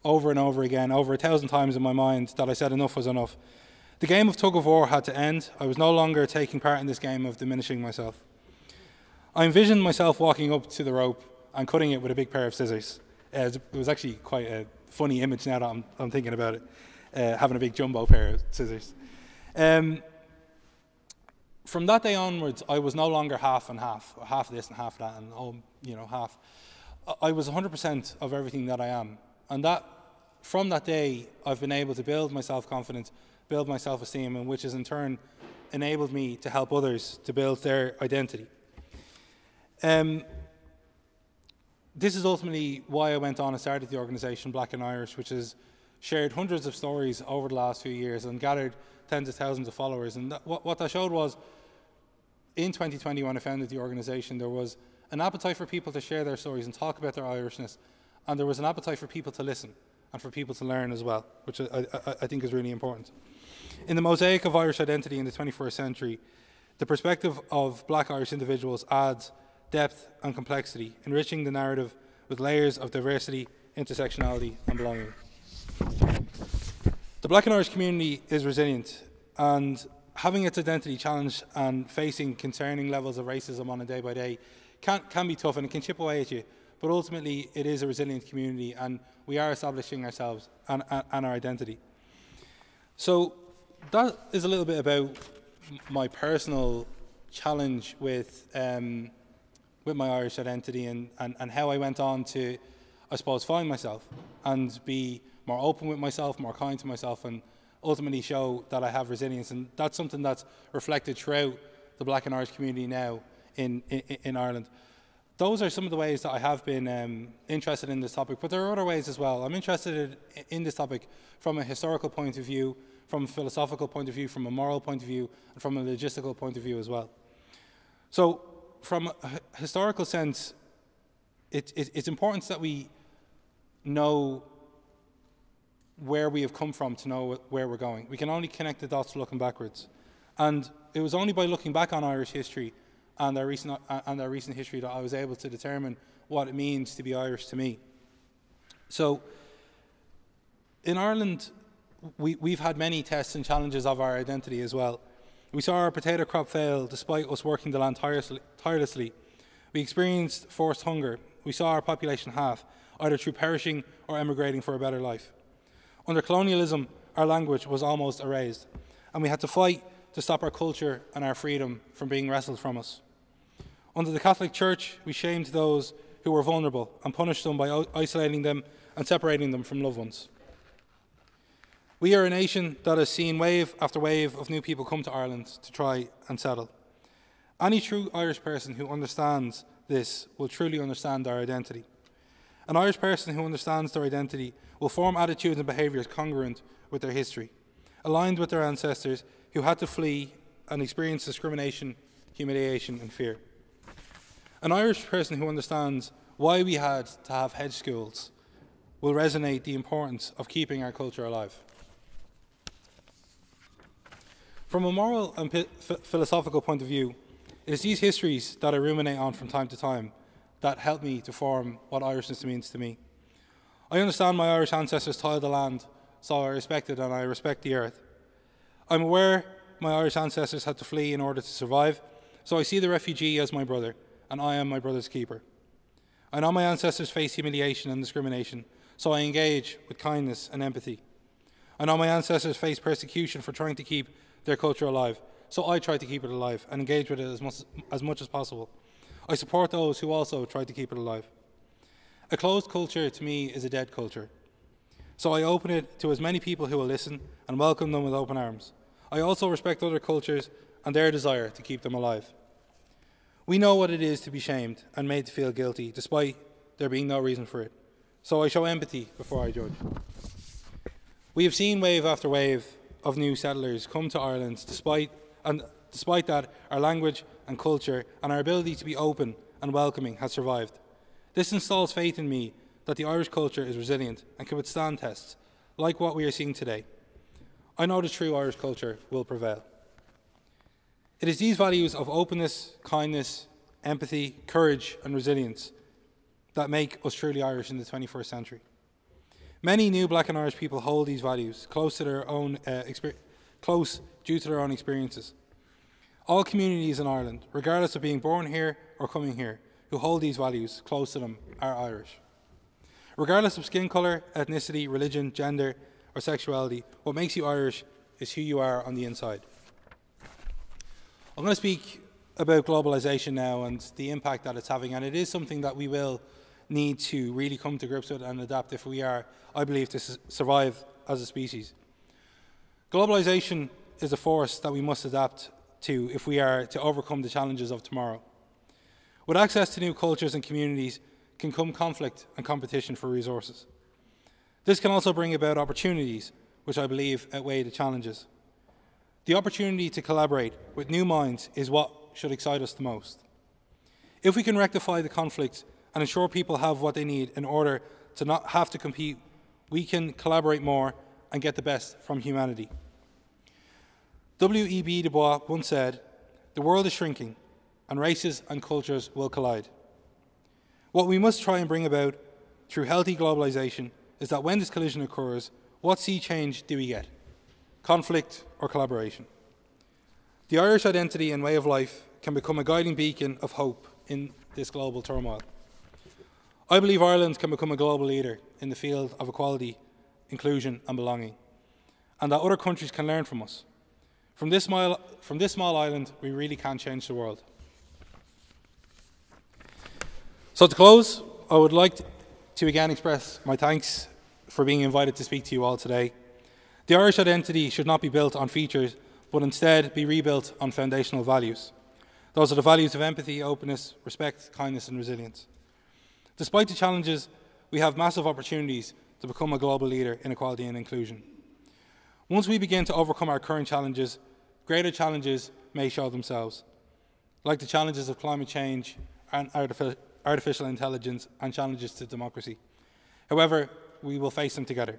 over and over again, over a thousand times in my mind, that I said enough was enough. The game of tug of war had to end. I was no longer taking part in this game of diminishing myself. I envisioned myself walking up to the rope and cutting it with a big pair of scissors. Uh, it was actually quite a funny image now that I'm, I'm thinking about it, uh, having a big jumbo pair of scissors. Um, from that day onwards, I was no longer half and half, half this and half that, and all, you know, half. I was 100% of everything that I am. And that, from that day, I've been able to build my self confidence, build my self esteem, and which has in turn enabled me to help others to build their identity. Um, this is ultimately why I went on and started the organisation Black and Irish, which has shared hundreds of stories over the last few years and gathered tens of thousands of followers. And that, what, what that showed was in 2020, when I founded the organisation, there was an appetite for people to share their stories and talk about their Irishness, and there was an appetite for people to listen and for people to learn as well, which I, I, I think is really important. In the mosaic of Irish identity in the 21st century, the perspective of black Irish individuals adds depth, and complexity, enriching the narrative with layers of diversity, intersectionality, and belonging. The Black and Irish community is resilient, and having its identity challenged and facing concerning levels of racism on a day by day can, can be tough and it can chip away at you. But ultimately, it is a resilient community, and we are establishing ourselves and, and, and our identity. So, that is a little bit about my personal challenge with um, with my Irish identity and, and, and how I went on to, I suppose, find myself and be more open with myself, more kind to myself, and ultimately show that I have resilience. And that's something that's reflected throughout the Black and Irish community now in, in, in Ireland. Those are some of the ways that I have been um, interested in this topic, but there are other ways as well. I'm interested in, this topic from a historical point of view, from a philosophical point of view, from a moral point of view, and from a logistical point of view as well. So, from a historical sense, it, it, it's important that we know where we have come from to know where we're going. We can only connect the dots looking backwards. And it was only by looking back on Irish history and our recent, uh, and our recent history that I was able to determine what it means to be Irish to me. So, in Ireland, we, we've had many tests and challenges of our identity as well. We saw our potato crop fail despite us working the land tirelessly. We experienced forced hunger. We saw our population half, either through perishing or emigrating for a better life. Under colonialism, our language was almost erased, and we had to fight to stop our culture and our freedom from being wrestled from us. Under the Catholic Church, we shamed those who were vulnerable and punished them by isolating them and separating them from loved ones. We are a nation that has seen wave after wave of new people come to Ireland to try and settle. Any true Irish person who understands this will truly understand our identity. An Irish person who understands their identity will form attitudes and behaviours congruent with their history, aligned with their ancestors who had to flee and experience discrimination, humiliation, and fear. An Irish person who understands why we had to have hedge schools will resonate the importance of keeping our culture alive. From a moral and philosophical point of view, it is these histories that I ruminate on from time to time that helped me to form what Irishness means to me. I understand my Irish ancestors toiled the land, so I respect it and I respect the earth. I'm aware my Irish ancestors had to flee in order to survive, so I see the refugee as my brother, and I am my brother's keeper. I know my ancestors face humiliation and discrimination, so I engage with kindness and empathy. I know my ancestors face persecution for trying to keep their culture alive. So I try to keep it alive and engage with it as much, as much as possible. I support those who also try to keep it alive. A closed culture to me is a dead culture. So I open it to as many people who will listen and welcome them with open arms. I also respect other cultures and their desire to keep them alive. We know what it is to be shamed and made to feel guilty, despite there being no reason for it. So I show empathy before I judge. We have seen wave after wave of new settlers come to Ireland despite and despite that our language and culture and our ability to be open and welcoming has survived. This installs faith in me that the Irish culture is resilient and can withstand tests like what we are seeing today. I know the true Irish culture will prevail. It is these values of openness, kindness, empathy, courage, and resilience that make us truly Irish in the 21st century. Many new black and Irish people hold these values close to their own uh, close due to their own experiences. All communities in Ireland, regardless of being born here or coming here, who hold these values close to them are Irish. Regardless of skin colour, ethnicity, religion, gender, or sexuality, what makes you Irish is who you are on the inside. I'm going to speak about globalisation now and the impact that it's having, and it is something that we will need to really come to grips with and adapt if we are, I believe, to survive as a species. Globalisation is a force that we must adapt to if we are to overcome the challenges of tomorrow. With access to new cultures and communities can come conflict and competition for resources. This can also bring about opportunities, which I believe outweigh the challenges. The opportunity to collaborate with new minds is what should excite us the most. If we can rectify the conflicts and ensure people have what they need in order to not have to compete, we can collaborate more and get the best from humanity. W.E.B. Du Bois once said, The world is shrinking, and races and cultures will collide. What we must try and bring about through healthy globalization is that when this collision occurs, what sea change do we get? Conflict or collaboration? The Irish identity and way of life can become a guiding beacon of hope in this global turmoil. I believe Ireland can become a global leader in the field of equality, inclusion, and belonging, and that other countries can learn from us. From this, small, from this small island, we really can change the world. So, to close, I would like to again express my thanks for being invited to speak to you all today. The Irish identity should not be built on features, but instead be rebuilt on foundational values. Those are the values of empathy, openness, respect, kindness, and resilience. Despite the challenges, we have massive opportunities to become a global leader in equality and inclusion. Once we begin to overcome our current challenges, greater challenges may show themselves, like the challenges of climate change and artificial intelligence and challenges to democracy. However, we will face them together.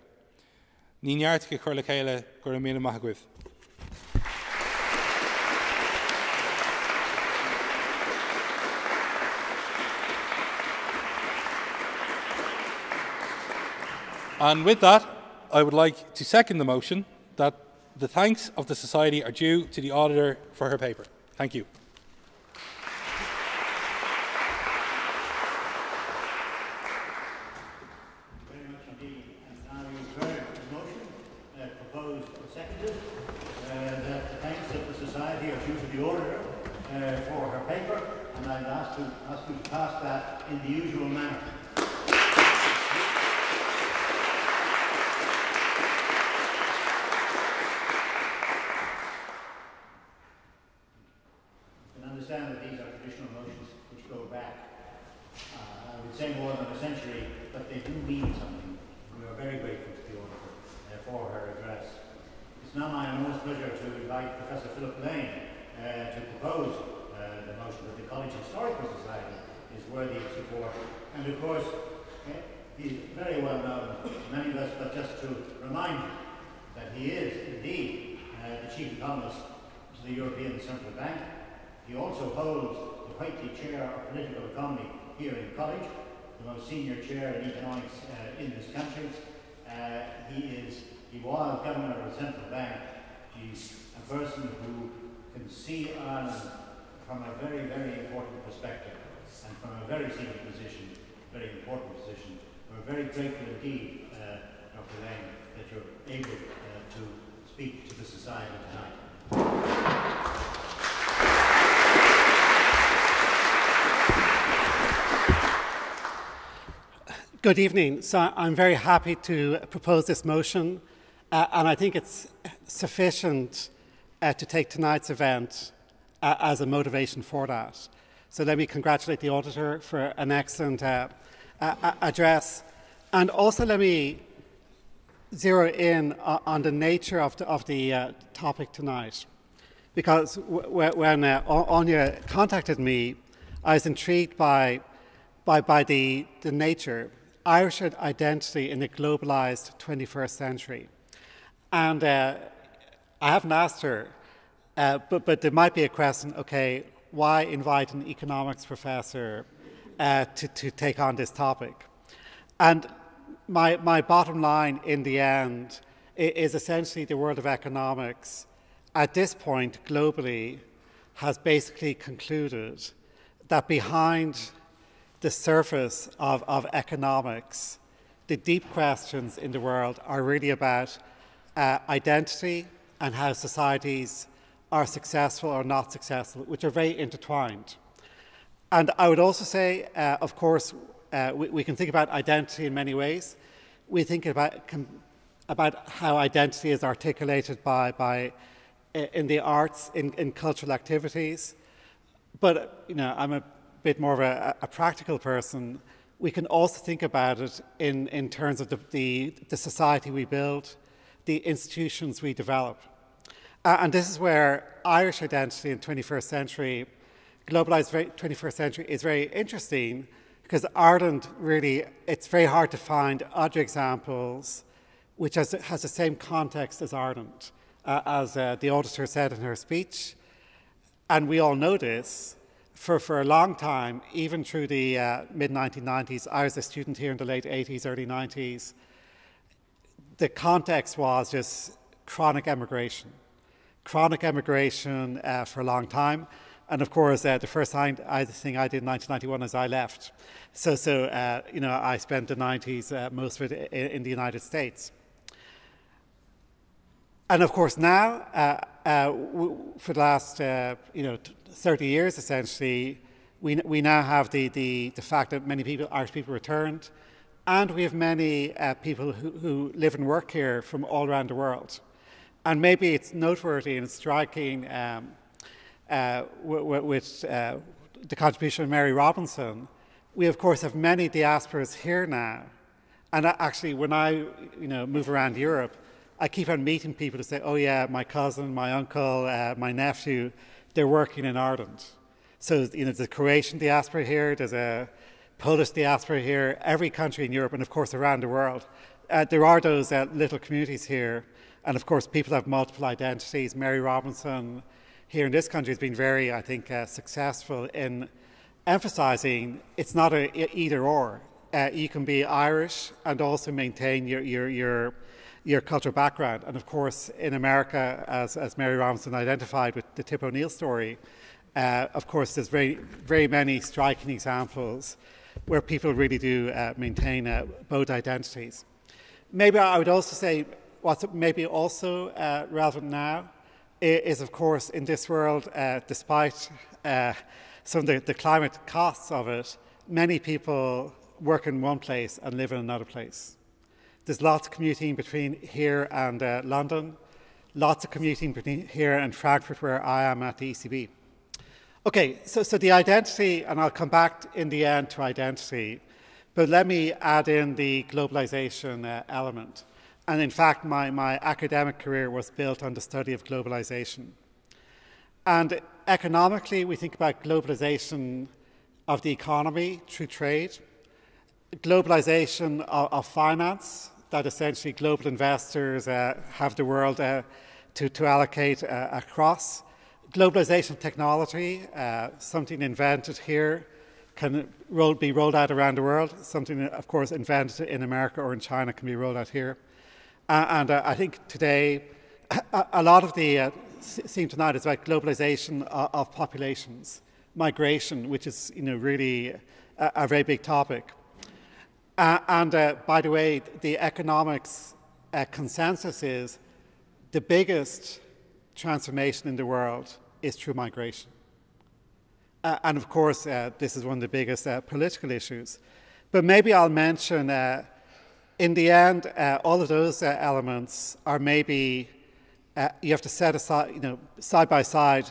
And with that, I would like to second the motion that the thanks of the Society are due to the Auditor for her paper. Thank you. chair in economics uh, in this country. Uh, he is, he was governor of the central bank. He's a person who can see Ireland from a very, very important perspective and from a very senior position, very important position. We're very grateful indeed, uh, Dr. Lane, that you're able uh, to speak to the society tonight. Good evening. So I'm very happy to propose this motion, uh, and I think it's sufficient uh, to take tonight's event uh, as a motivation for that. So let me congratulate the auditor for an excellent uh, address, and also let me zero in on the nature of the, of the uh, topic tonight. Because when uh, Áine contacted me, I was intrigued by, by, by the, the nature, Irish identity in the globalized 21st century. And uh, I haven't asked her, uh, but, but there might be a question okay, why invite an economics professor uh, to, to take on this topic? And my, my bottom line in the end is essentially the world of economics at this point globally has basically concluded that behind the surface of, of economics, the deep questions in the world are really about uh, identity and how societies are successful or not successful, which are very intertwined. And I would also say, uh, of course, uh, we, we, can think about identity in many ways. We think about, about how identity is articulated by, by uh, in the arts, in, in, cultural activities. But you know, I'm a bit more of a, a, practical person. We can also think about it in, in terms of the, the, the society we build, the institutions we develop. Uh, and this is where Irish identity in 21st century, globalized 21st century, is very interesting because Ireland really, it's very hard to find other examples which has, has the same context as Ireland, uh, as uh, the auditor said in her speech. And we all know this. For, for a long time, even through the uh, mid 1990s, I was a student here in the late 80s, early 90s. The context was just chronic emigration. Chronic emigration uh, for a long time. And of course, uh, the first thing I, did in 1991 is I left. So, so uh, you know, I spent the 90s, uh, most of it in, in, the United States. And of course, now, uh, uh, for the last, uh, you know, 30 years essentially, we, we now have the, the, the fact that many people, Irish people returned, and we have many people who, who live and work here from all around the world. And maybe it's noteworthy and striking um, uh, with uh, the contribution of Mary Robinson, we of course have many diasporas here now. And actually, when I you know move around Europe, I keep on meeting people to say, "Oh yeah, my cousin, my uncle, uh, my nephew, they're working in Ireland." So you know, there's a Croatian diaspora here, there's a Polish diaspora here, every country in Europe, and of course around the world. Uh, there are those uh, little communities here, and of course people have multiple identities. Mary Robinson here in this country has been very, I think, uh, successful in emphasizing it's not a either or. Uh, you can be Irish and also maintain your, your, your, your cultural background. And of course, in America, as, as Mary Robinson identified with the Tip O'Neill story, uh, of course, there's very, very many striking examples where people really do uh, maintain uh, both identities. Maybe I would also say what's maybe also uh, relevant now is, of course, in this world, uh, despite uh, some of the, the, climate costs of it, many people work in one place and live in another place. There's lots of commuting between here and uh, London, lots of commuting between here and Frankfurt, where I am at the ECB. Okay, so, so the identity, and I'll come back in the end to identity, but let me add in the globalization uh, element. And in fact, my, my academic career was built on the study of globalization. And economically, we think about globalization of the economy through trade, globalization of, of finance, that essentially global investors uh, have the world uh, to, to allocate uh, across. Globalization of technology, uh, something invented here, can roll, be rolled out around the world. Something, of course, invented in America or in China can be rolled out here. Uh, and uh, I think today, a, a lot of the uh, theme tonight is about globalization of, of, populations, migration, which is you know really a, a very big topic. Uh, and uh, by the way, the economics uh, consensus is the biggest transformation in the world is through migration. and of course, this is one of the biggest political issues. But maybe I'll mention in the end, uh, all of those uh, elements are maybe uh, you have to set aside, you know, side by side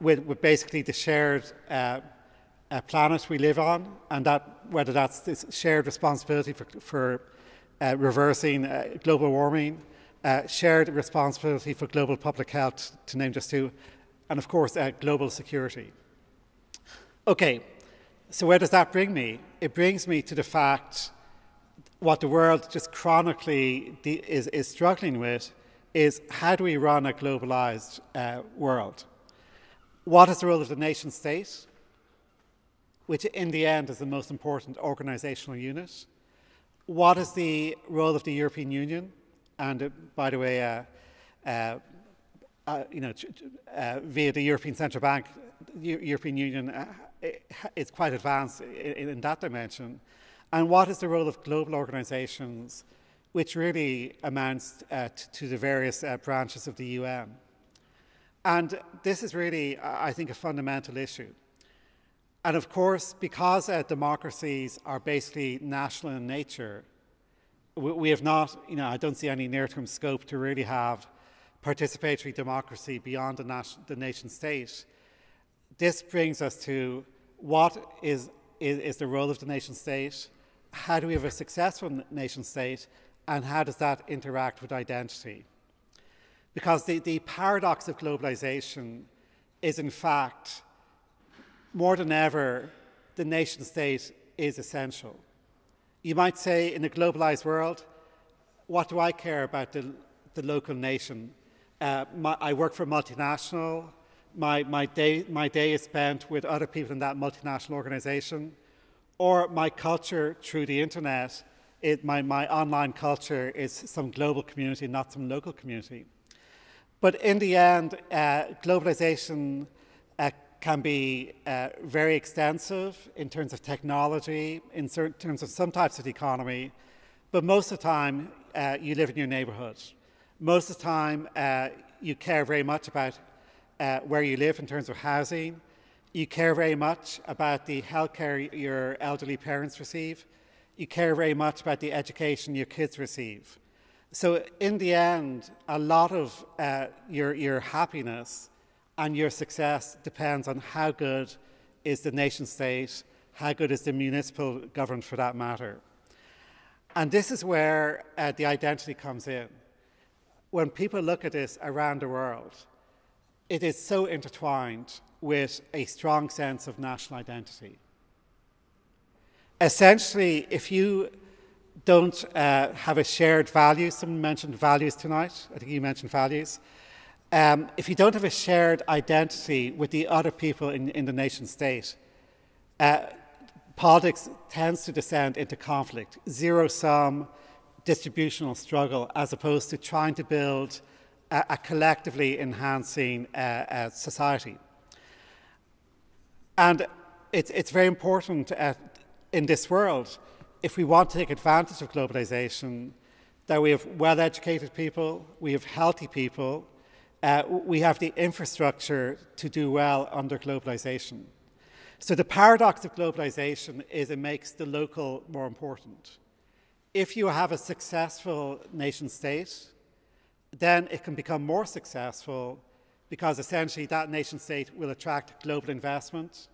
with, with basically the shared uh, uh, planet we live on, and that whether that's this shared responsibility for, for uh, reversing uh, global warming, uh, shared responsibility for global public health, to name just two, and of course, uh, global security. Okay, so where does that bring me? It brings me to the fact what the world just chronically is, is struggling with is how do we run a globalized uh, world? What is the role of the nation state, which in the end is the most important organizational unit? What is the role of the European Union? And uh, by the way, uh, uh, uh you know, uh, via the European Central Bank, the European Union uh, is quite advanced in, in that dimension. And what is the role of global organizations, which really amounts to the various branches of the UN? And this is really, I think, a fundamental issue. And of course, because democracies are basically national in nature, we, we have not, you know, I don't see any near term scope to really have participatory democracy beyond the, nation, the nation state. This brings us to what is, is, is the role of the nation state, how do we have a successful nation state, and how does that interact with identity? Because the, the paradox of globalization is, in fact, more than ever, the nation state is essential. You might say, in a globalized world, what do I care about the, the local nation? Uh, my, I work for a multinational. My, my, day, my day is spent with other people in that multinational organization or my culture through the internet, it, my, my online culture is some global community, not some local community. But in the end, uh, globalization uh, can be uh, very extensive in terms of technology, in certain, terms of some types of the economy, but most of the time uh, you live in your neighborhood. Most of the time uh, you care very much about uh, where you live in terms of housing, you care very much about the healthcare your elderly parents receive. You care very much about the education your kids receive. So, in the end, a lot of uh, your, your happiness and your success depends on how good is the nation state, how good is the municipal government for that matter. And this is where uh, the identity comes in. When people look at this around the world, it is so intertwined with a strong sense of national identity. Essentially, if you don't uh, have a shared value, someone mentioned values tonight, I think you mentioned values. Um, if you don't have a shared identity with the other people in, in the nation state, uh, politics tends to descend into conflict, zero sum distributional struggle, as opposed to trying to build a, a collectively enhancing uh, uh, society. And it's, it's very important uh, in this world, if we want to take advantage of globalization, that we have well educated people, we have healthy people, uh, we have the infrastructure to do well under globalization. So, the paradox of globalization is it makes the local more important. If you have a successful nation state, then it can become more successful because essentially that nation state will attract global investment.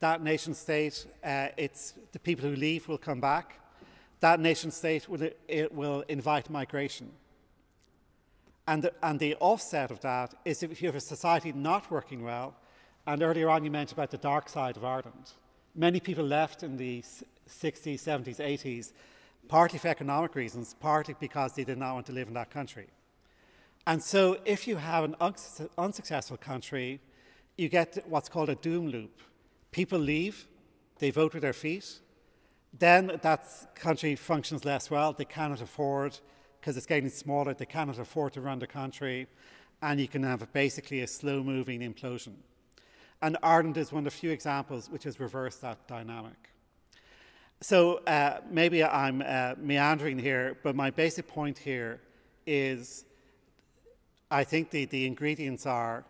That nation state, uh, it's the people who leave will come back. That nation state will, it will invite migration. And the, and the offset of that is if you have a society not working well, and earlier on you mentioned about the dark side of Ireland. Many people left in the 60s, 70s, 80s, partly for economic reasons, partly because they did not want to live in that country. And so, if you have an unsuccessful country, you get what's called a doom loop. People leave, they vote with their feet, then that country functions less well, they cannot afford, because it's getting smaller, they cannot afford to run the country, and you can have basically a slow moving implosion. And Ireland is one of the few examples which has reversed that dynamic. So uh, maybe I'm uh, meandering here, but my basic point here is I think the, the ingredients are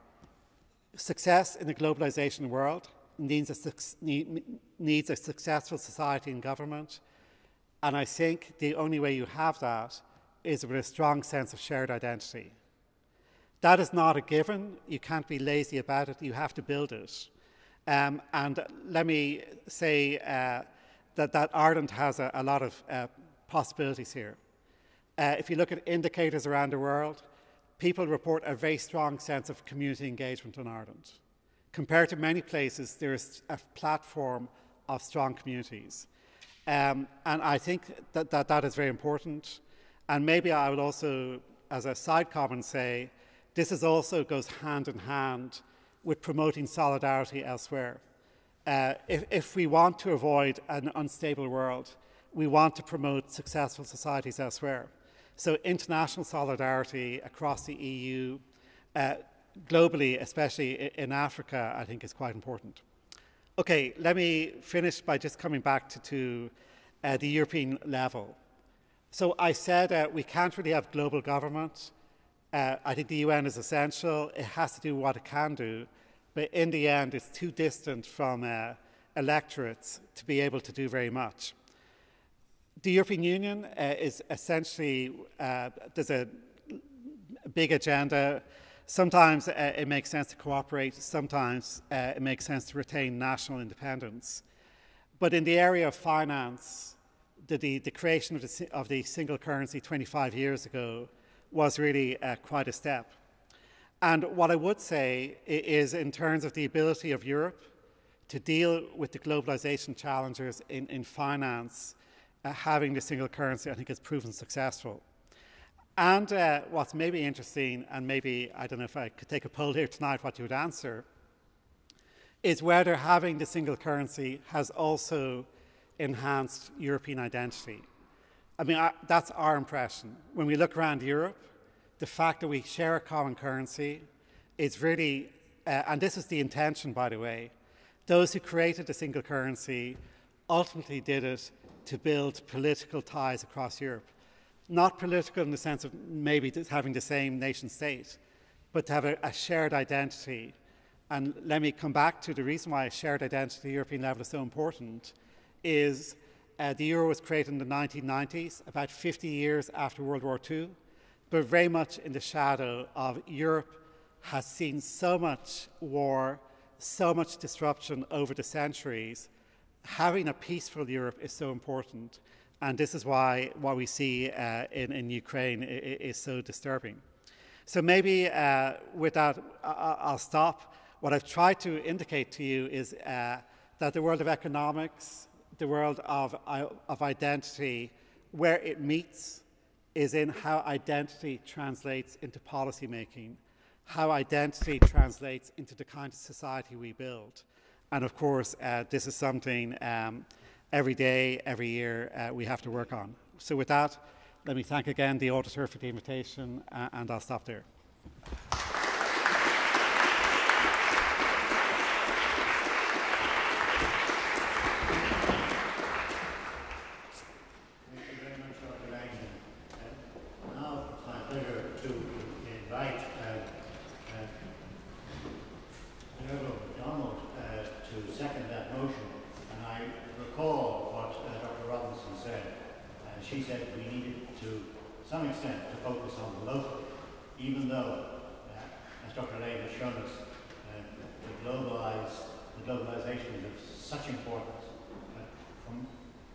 success in a globalization world needs a, needs a successful society and government. And I think the only way you have that is with a strong sense of shared identity. That is not a given. You can't be lazy about it. You have to build it. Um, and let me say uh, that, that Ireland has a, a lot of uh, possibilities here. Uh, if you look at indicators around the world, people report a very strong sense of community engagement in Ireland. Compared to many places, there is a platform of strong communities. Um, and I think that, that that is very important. And maybe I would also, as a side comment, say this is also goes hand in hand with promoting solidarity elsewhere. Uh, if, if we want to avoid an unstable world, we want to promote successful societies elsewhere. So, international solidarity across the EU, uh, globally, especially in Africa, I think is quite important. Okay, let me finish by just coming back to, to uh, the European level. So, I said uh, we can't really have global government. Uh, I think the UN is essential. It has to do what it can do. But in the end, it's too distant from uh, electorates to be able to do very much. The European Union uh, is essentially, uh, there's a big agenda. Sometimes uh, it makes sense to cooperate, sometimes it makes sense to retain national independence. But in the area of finance, the, the, the creation of the, of the, single currency 25 years ago was really uh, quite a step. And what I would say is, in terms of the ability of Europe to deal with the globalization challenges in, in finance, uh, having the single currency, I think, has proven successful. And uh, what's maybe interesting, and maybe I don't know if I could take a poll here tonight what you would answer, is whether having the single currency has also enhanced European identity. I mean, I, that's our impression. When we look around Europe, the fact that we share a common currency is really, uh, and this is the intention, by the way, those who created the single currency ultimately did it to build political ties across Europe. Not political in the sense of maybe having the same nation state, but to have a, a shared identity. And let me come back to the reason why a shared identity at the European level is so important is uh, the euro was created in the 1990s, about 50 years after World War II, but very much in the shadow of Europe has seen so much war, so much disruption over the centuries having a peaceful Europe is so important. And this is why what we see uh, in, in, Ukraine is, so disturbing. So maybe uh, with that, I'll stop. What I've tried to indicate to you is uh, that the world of economics, the world of, of identity, where it meets is in how identity translates into policy making, how identity translates into the kind of society we build. And of course, uh, this is something um, every day, every year, uh, we have to work on. So, with that, let me thank again the auditor for the invitation, uh, and I'll stop there.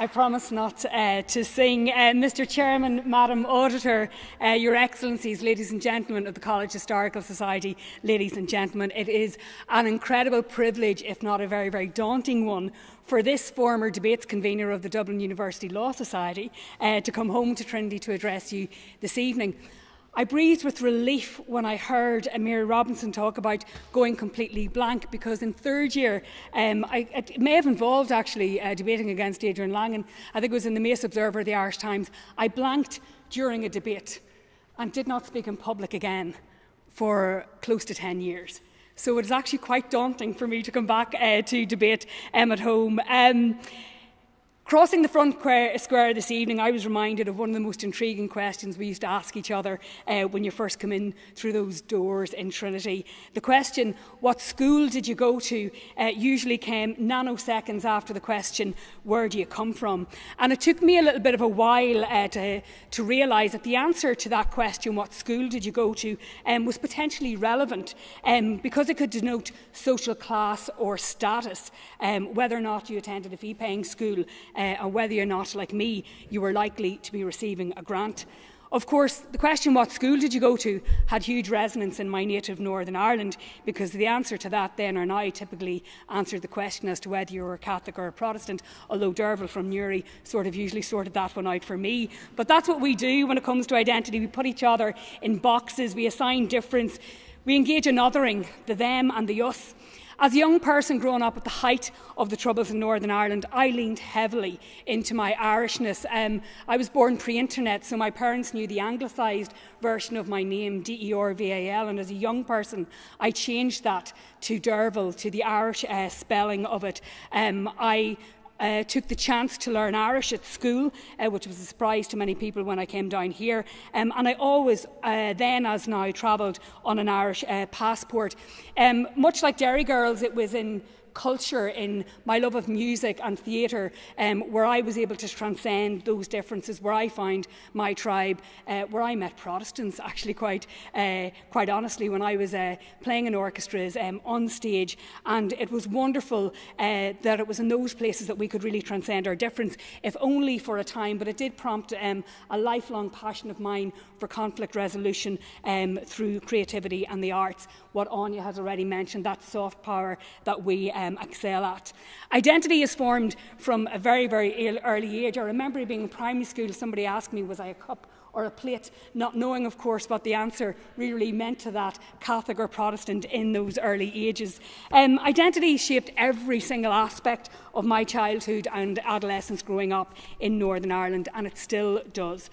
I promise not uh, to sing. Uh, Mr. Chairman, Madam Auditor, uh, Your Excellencies, ladies and gentlemen of the College Historical Society, ladies and gentlemen, it is an incredible privilege, if not a very, very daunting one, for this former debates convener of the Dublin University Law Society uh, to come home to Trinity to address you this evening. I breathed with relief when I heard Amir Robinson talk about going completely blank because in third year, um, I, it may have involved actually uh, debating against Adrian Lang, and I think it was in the Mace Observer, the Irish Times. I blanked during a debate and did not speak in public again for close to 10 years. So it was actually quite daunting for me to come back uh, to debate um, at home. Um, Crossing the front square this evening, I was reminded of one of the most intriguing questions we used to ask each other uh, when you first come in through those doors in Trinity. The question, What school did you go to? Uh, usually came nanoseconds after the question, Where do you come from? And it took me a little bit of a while uh, to, to realise that the answer to that question, What school did you go to? Um, was potentially relevant um, because it could denote social class or status, um, whether or not you attended a fee paying school uh, whether or not, like me, you were likely to be receiving a grant. Of course, the question, what school did you go to, had huge resonance in my native Northern Ireland because the answer to that then or now typically answered the question as to whether you were a Catholic or a Protestant, although Dearbhail from Newry sort of usually sorted that one out for me. But that's what we do when it comes to identity. We put each other in boxes, we assign difference, we engage in othering, the them and the us. As a young person growing up at the height of the Troubles in Northern Ireland, I leaned heavily into my Irishness. Um, I was born pre internet, so my parents knew the anglicised version of my name, D E R V A L, and as a young person, I changed that to Derval, to the Irish uh, spelling of it. Um, I uh, took the chance to learn Irish at school, uh, which was a surprise to many people when I came down here. Um, and I always, uh, then as now, travelled on an Irish uh, passport. Um, much like Derry Girls, it was in culture, in my love of music and theatre, um, where I was able to transcend those differences, where I find my tribe, uh, where I met Protestants, [laughs] actually, quite, uh, quite honestly, when I was uh, playing in orchestras um, on stage. And it was wonderful uh, that it was in those places that we could really transcend our difference, if only for a time. But it did prompt um, a lifelong passion of mine for conflict resolution um, through creativity and the arts. what Anya has already mentioned, that soft power that we um, excel at. Identity is formed from a very, very early age. I remember being in primary school, somebody asked me, was I a cup? Or a plate, not knowing, of course, what the answer really meant to that, Catholic or Protestant, in those early ages. Um, identity shaped every single aspect of my childhood and adolescence growing up in Northern Ireland, and it still does.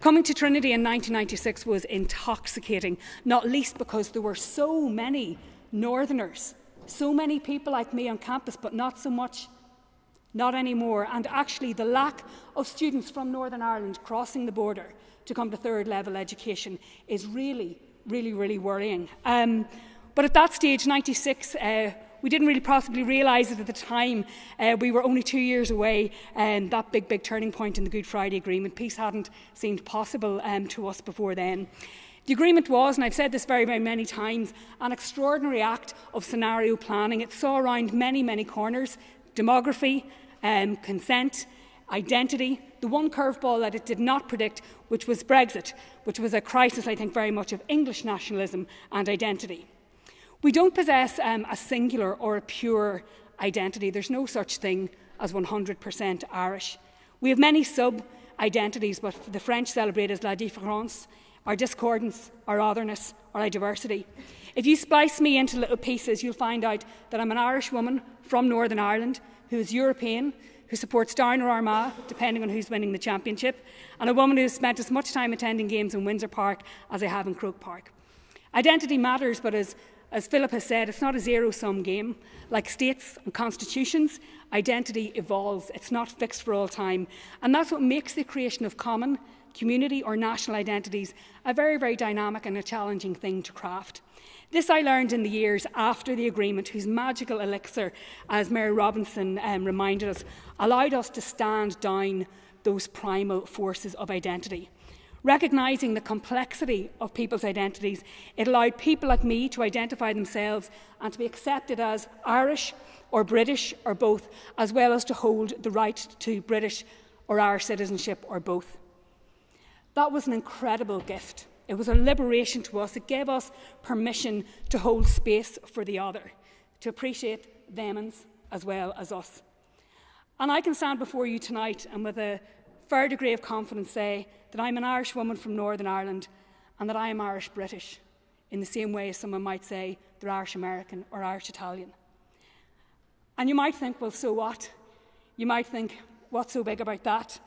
Coming to Trinity in 1996 was intoxicating, not least because there were so many Northerners, so many people like me on campus, but not so much not anymore. And actually, the lack of students from Northern Ireland crossing the border to come to third level education is really, really, really worrying. Um, but at that stage, 96, uh, we didn't really possibly realise it at the time. Uh, we were only two years away, and um, that big, big turning point in the Good Friday Agreement. Peace hadn't seemed possible um, to us before then. The agreement was, and I've said this very, very many times, an extraordinary act of scenario planning. It saw around many, many corners demography, um, consent, identity, the one curveball that it did not predict, which was Brexit, which was a crisis, I think, very much of English nationalism and identity. We don't possess um, a singular or a pure identity. There's no such thing as 100% Irish. We have many sub identities, but the French celebrate as la différence, our discordance, our otherness, or our diversity. If you splice me into little pieces, you'll find out that I'm an Irish woman from Northern Ireland who is European, who supports Down or Armagh, depending on who's winning the championship, and a woman who has spent as much time attending games in Windsor Park as I have in Croke Park. Identity matters, but as, as Philip has said, it's not a zero sum game. Like states and constitutions, identity evolves, it's not fixed for all time. And that's what makes the creation of common, community, or national identities a very, very dynamic and a challenging thing to craft. This I learned in the years after the agreement, whose magical elixir, as Mary Robinson um, reminded us, allowed us to stand down those primal forces of identity. Recognising the complexity of people's identities, it allowed people like me to identify themselves and to be accepted as Irish or British or both, as well as to hold the right to British or Irish citizenship or both. That was an incredible gift. It was a liberation to us. It gave us permission to hold space for the other, to appreciate them as well as us. And I can stand before you tonight and with a fair degree of confidence say that I'm an Irish woman from Northern Ireland and that I am Irish British, in the same way as someone might say they're Irish American or Irish Italian. And you might think, well, so what? You might think, what's so big about that?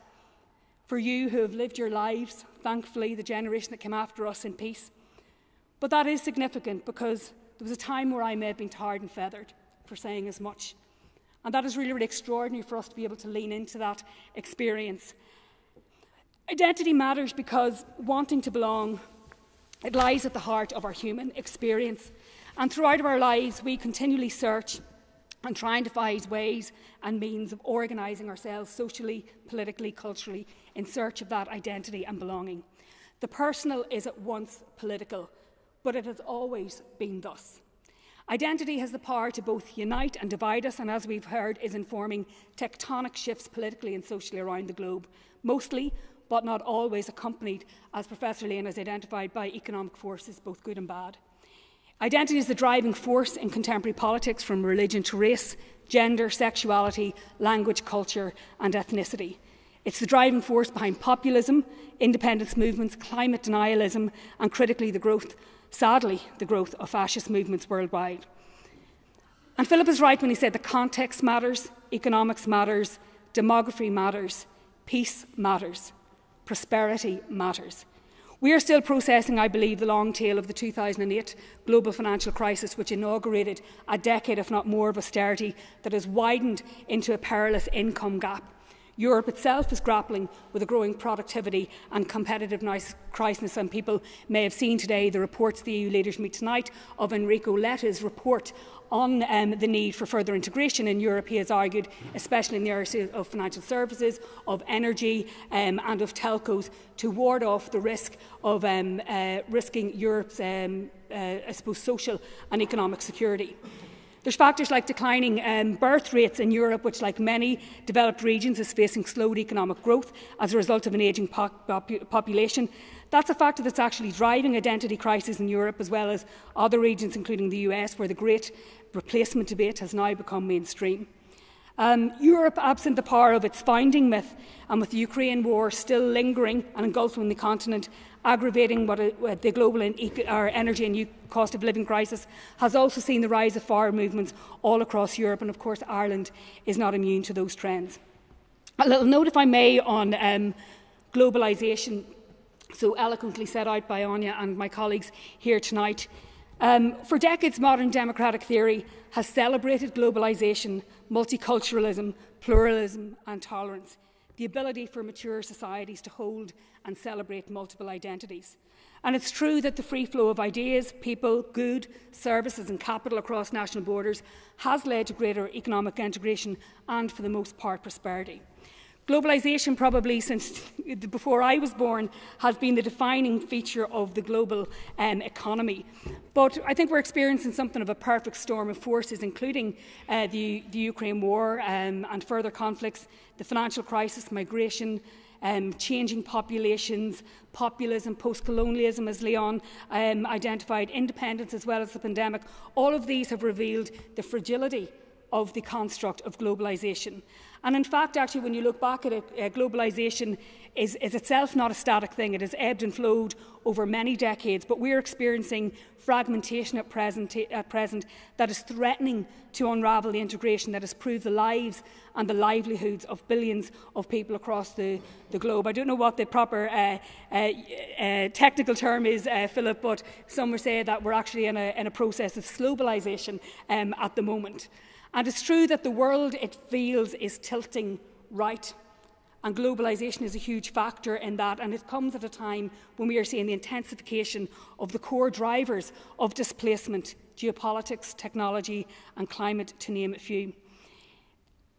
For you who have lived your lives thankfully, the generation that came after us in peace. But that is significant because there was a time where I may have been tarred and feathered for saying as much. And that is really, really extraordinary for us to be able to lean into that experience. Identity matters because wanting to belong, it lies at the heart of our human experience. And throughout our lives, we continually search and trying to find ways and means of organising ourselves socially, politically, culturally in search of that identity and belonging. The personal is at once political, but it has always been thus. Identity has the power to both unite and divide us, and as we've heard, is informing tectonic shifts politically and socially around the globe, mostly, but not always, accompanied, as Professor Lane has identified, by economic forces, both good and bad. Identity is the driving force in contemporary politics from religion to race, gender, sexuality, language, culture, and ethnicity. It's the driving force behind populism, independence movements, climate denialism, and critically, the growth sadly, the growth of fascist movements worldwide. And Philip is right when he said the context matters, economics matters, demography matters, peace matters, prosperity matters. We are still processing, I believe, the long tail of the 2008 global financial crisis, which inaugurated a decade, if not more, of austerity that has widened into a perilous income gap. Europe itself is grappling with a growing productivity and competitiveness crisis, and people may have seen today the reports the EU leaders meet tonight of Enrico Letta's report on um, the need for further integration in Europe, he has argued, especially in the areas of financial services, of energy um, and of telcos, to ward off the risk of um, uh, risking Europe's, um, uh, I suppose, social and economic security. There's factors like declining um, birth rates in Europe, which, like many developed regions, is facing slowed economic growth as a result of an ageing pop population. That's a factor that's actually driving identity crisis in Europe, as well as other regions, including the US, where the great replacement debate has now become mainstream. Um, Europe, absent the power of its founding myth, and with the Ukraine war still lingering and engulfing the continent, aggravating what, uh, the global energy and cost of living crisis, has also seen the rise of far movements all across Europe, and of course Ireland is not immune to those trends. A little note, if I may, on um, globalisation, so eloquently set out by Áine and my colleagues here tonight. Um, for decades, modern democratic theory has celebrated globalisation, multiculturalism, pluralism and tolerance, the ability for mature societies to hold and celebrate multiple identities. And it's true that the free flow of ideas, people, good, services and capital across national borders has led to greater economic integration and, for the most part, prosperity. Globalisation, probably since [laughs] before I was born, has been the defining feature of the global um, economy. But I think we're experiencing something of a perfect storm of forces, including uh, the, the, Ukraine war um, and further conflicts, the financial crisis, migration, um, changing populations, populism, post-colonialism, as Leon um, identified, independence as well as the pandemic. All of these have revealed the fragility of the construct of globalisation. And in fact, actually, when you look back at it, uh, globalisation is, is itself not a static thing. It has ebbed and flowed over many decades, but we're experiencing fragmentation at present, at present that is threatening to unravel the integration that has proved the lives and the livelihoods of billions of people across the, the globe. I don't know what the proper uh, uh, uh, technical term is, uh, Philip, but some would say that we're actually in a, in a process of globalisation um, at the moment. And it's true that the world, it feels, is tilting right. And globalisation is a huge factor in that. And it comes at a time when we are seeing the intensification of the core drivers of displacement geopolitics, technology, and climate, to name a few.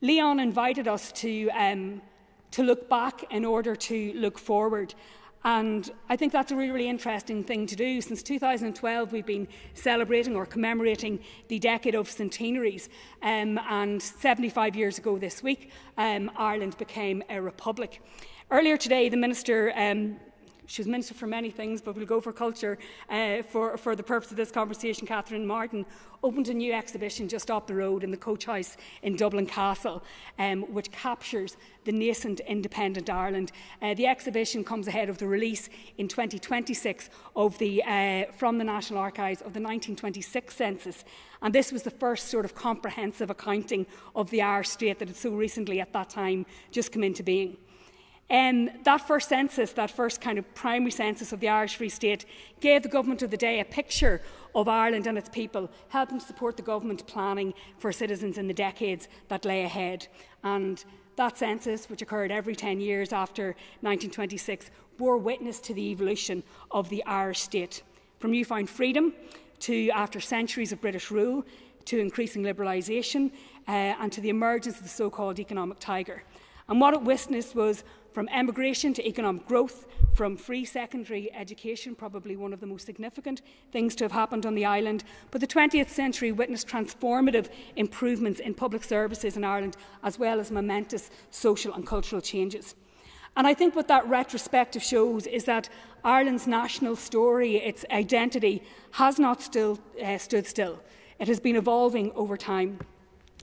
Leon invited us to, um, to look back in order to look forward. And I think that's a really, really interesting thing to do. Since 2012, we've been celebrating or commemorating the decade of centenaries. Um, and 75 years ago this week, um, Ireland became a republic. Earlier today, the Minister um, she was Minister for many things, but we'll go for culture uh, for, for the purpose of this conversation. Catherine Martin opened a new exhibition just up the road in the Coach House in Dublin Castle, um, which captures the nascent independent Ireland. Uh, the exhibition comes ahead of the release in 2026 of the, uh, from the National Archives of the 1926 census. And this was the first sort of comprehensive accounting of the Irish state that had so recently at that time just come into being. Um, that first census, that first kind of primary census of the Irish Free State, gave the government of the day a picture of Ireland and its people, helping support the government planning for citizens in the decades that lay ahead. And that census, which occurred every 10 years after 1926, bore witness to the evolution of the Irish state. From newfound freedom to after centuries of British rule, to increasing liberalisation, uh, and to the emergence of the so called economic tiger. And what it witnessed was from emigration to economic growth, from free secondary education, probably one of the most significant things to have happened on the island. But the 20th century witnessed transformative improvements in public services in Ireland, as well as momentous social and cultural changes. And I think what that retrospective shows is that Ireland's national story, its identity, has not still, uh, stood still. It has been evolving over time.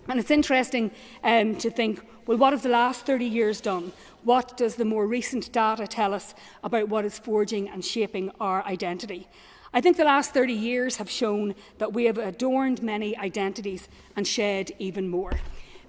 And it's interesting um, to think well, what have the last 30 years done? What does the more recent data tell us about what is forging and shaping our identity? I think the last 30 years have shown that we have adorned many identities and shed even more.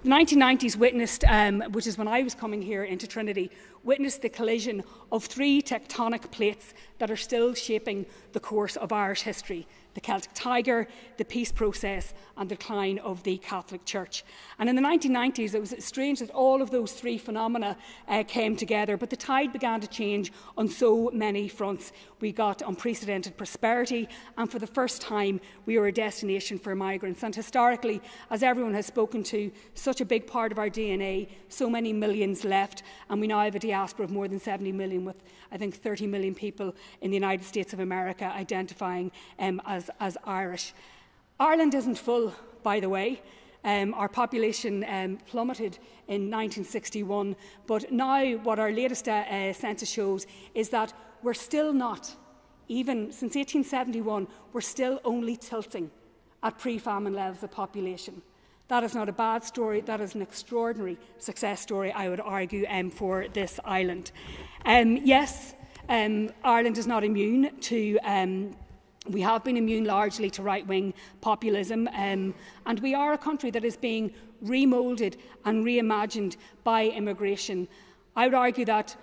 The 1990s witnessed, um, which is when I was coming here into Trinity, witnessed the collision of three tectonic plates that are still shaping the course of Irish history the Celtic Tiger, the peace process and the decline of the Catholic Church. And in the 1990s, it was strange that all of those three phenomena uh, came together, but the tide began to change on so many fronts. We got unprecedented prosperity, and for the first time, we were a destination for migrants. And historically, as everyone has spoken to, such a big part of our DNA, so many millions left, and we now have a diaspora of more than 70 million, with I think 30 million people in the United States of America identifying um, as, as Irish. Ireland isn't full, by the way. Um, our population um, plummeted in 1961, but now what our latest uh, uh, census shows is that we're still not, even since 1871, we're still only tilting at pre famine levels of population. That is not a bad story, that is an extraordinary success story, I would argue, um, for this island. Um, yes, um, Ireland is not immune to um, we have been immune largely to right wing populism, um, and we are a country that is being remoulded and reimagined by immigration. I would argue that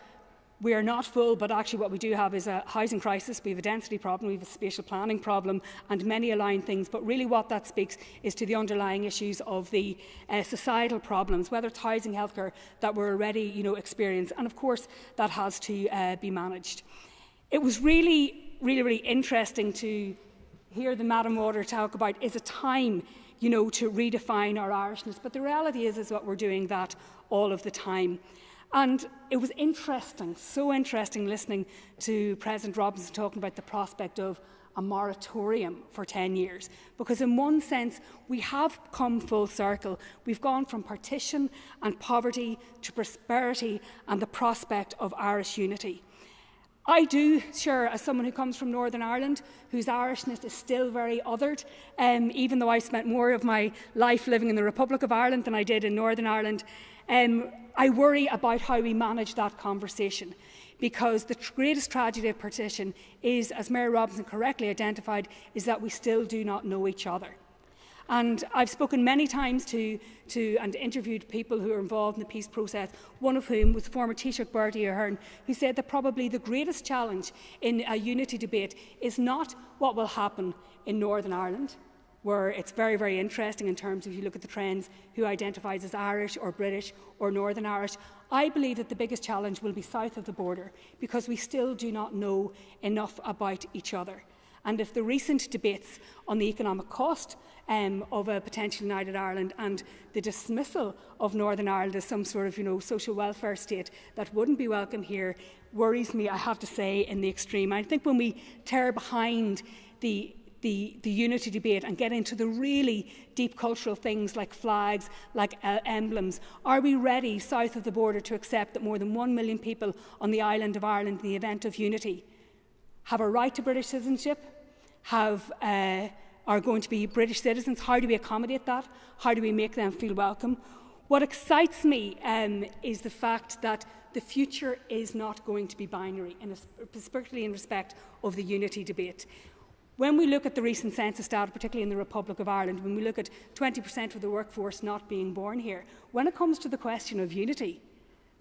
we are not full, but actually, what we do have is a housing crisis. We have a density problem, we have a spatial planning problem, and many aligned things. But really, what that speaks is to the underlying issues of the uh, societal problems, whether it's housing, healthcare, that we're already you know, experiencing. And of course, that has to uh, be managed. It was really really, really interesting to hear the Madam Auditor talk about is a time, you know, to redefine our Irishness. But the reality is, is that we're doing that all of the time. And it was interesting, so interesting listening to President Robinson talking about the prospect of a moratorium for 10 years. Because, in one sense, we have come full circle. We've gone from partition and poverty to prosperity and the prospect of Irish unity. I do, sure, as someone who comes from Northern Ireland, whose Irishness is still very othered, um, even though I spent more of my life living in the Republic of Ireland than I did in Northern Ireland, um, I worry about how we manage that conversation. Because the greatest tragedy of partition is, as Mary Robinson correctly identified, is that we still do not know each other. And I've spoken many times to, to and interviewed people who are involved in the peace process, one of whom was former Taoiseach Bertie Ahern, who said that probably the greatest challenge in a unity debate is not what will happen in Northern Ireland, where it's very, very interesting in terms of if you look at the trends, who identifies as Irish or British or Northern Irish. I believe that the biggest challenge will be south of the border because we still do not know enough about each other. And if the recent debates on the economic cost um, of a potential United Ireland and the dismissal of Northern Ireland as some sort of you know, social welfare state that wouldn't be welcome here worries me, I have to say, in the extreme. I think when we tear behind the the, the unity debate and get into the really deep cultural things like flags, like uh, emblems. Are we ready, south of the border, to accept that more than one million people on the island of Ireland, in the event of unity, have a right to British citizenship, have uh, are going to be British citizens. How do we accommodate that? How do we make them feel welcome? What excites me um, is the fact that the future is not going to be binary, in a, particularly in respect of the unity debate. When we look at the recent census data, particularly in the Republic of Ireland, when we look at 20% of the workforce not being born here, when it comes to the question of unity,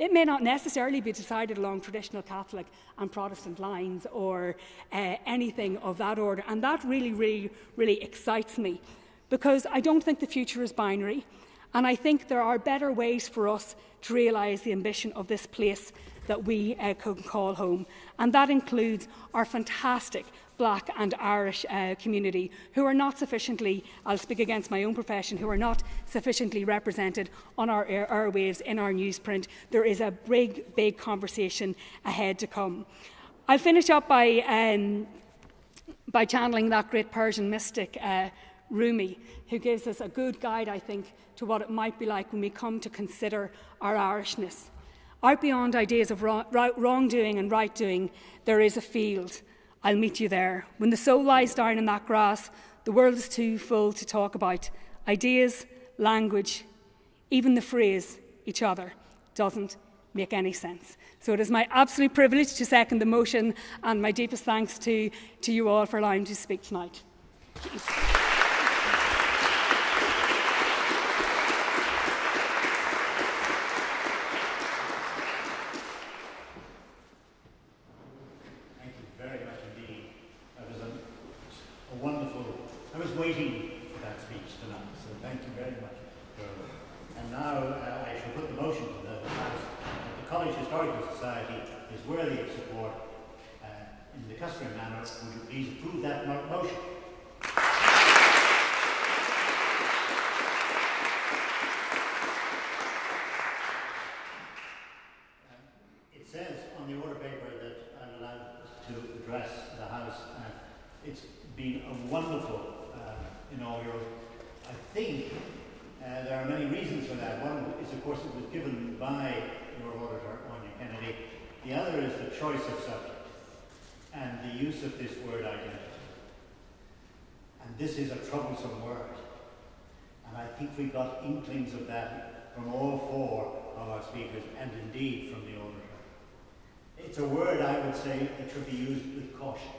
It may not necessarily be decided along traditional Catholic and Protestant lines or uh, anything of that order. And that really, really, really excites me because I don't think the future is binary. And I think there are better ways for us to realise the ambition of this place that we uh, can call home. And that includes our fantastic black and Irish uh, community who are not sufficiently, I'll speak against my own profession, who are not sufficiently represented on our air, airwaves in our newsprint. There is a big, big conversation ahead to come. I'll finish up by, um, by channeling that great Persian mystic, uh, Rumi, who gives us a good guide, I think, to what it might be like when we come to consider our Irishness. Out beyond ideas of wrongdoing and right doing, there is a field I'll meet you there. When the soul lies down in that grass, the world is too full to talk about. Ideas, language, even the phrase each other doesn't make any sense. So it is my absolute privilege to second the motion, and my deepest thanks to, to you all for allowing me to speak tonight. Inklings of that from all four of our speakers and indeed from the orator. It's a word, I would say, that should be used with caution.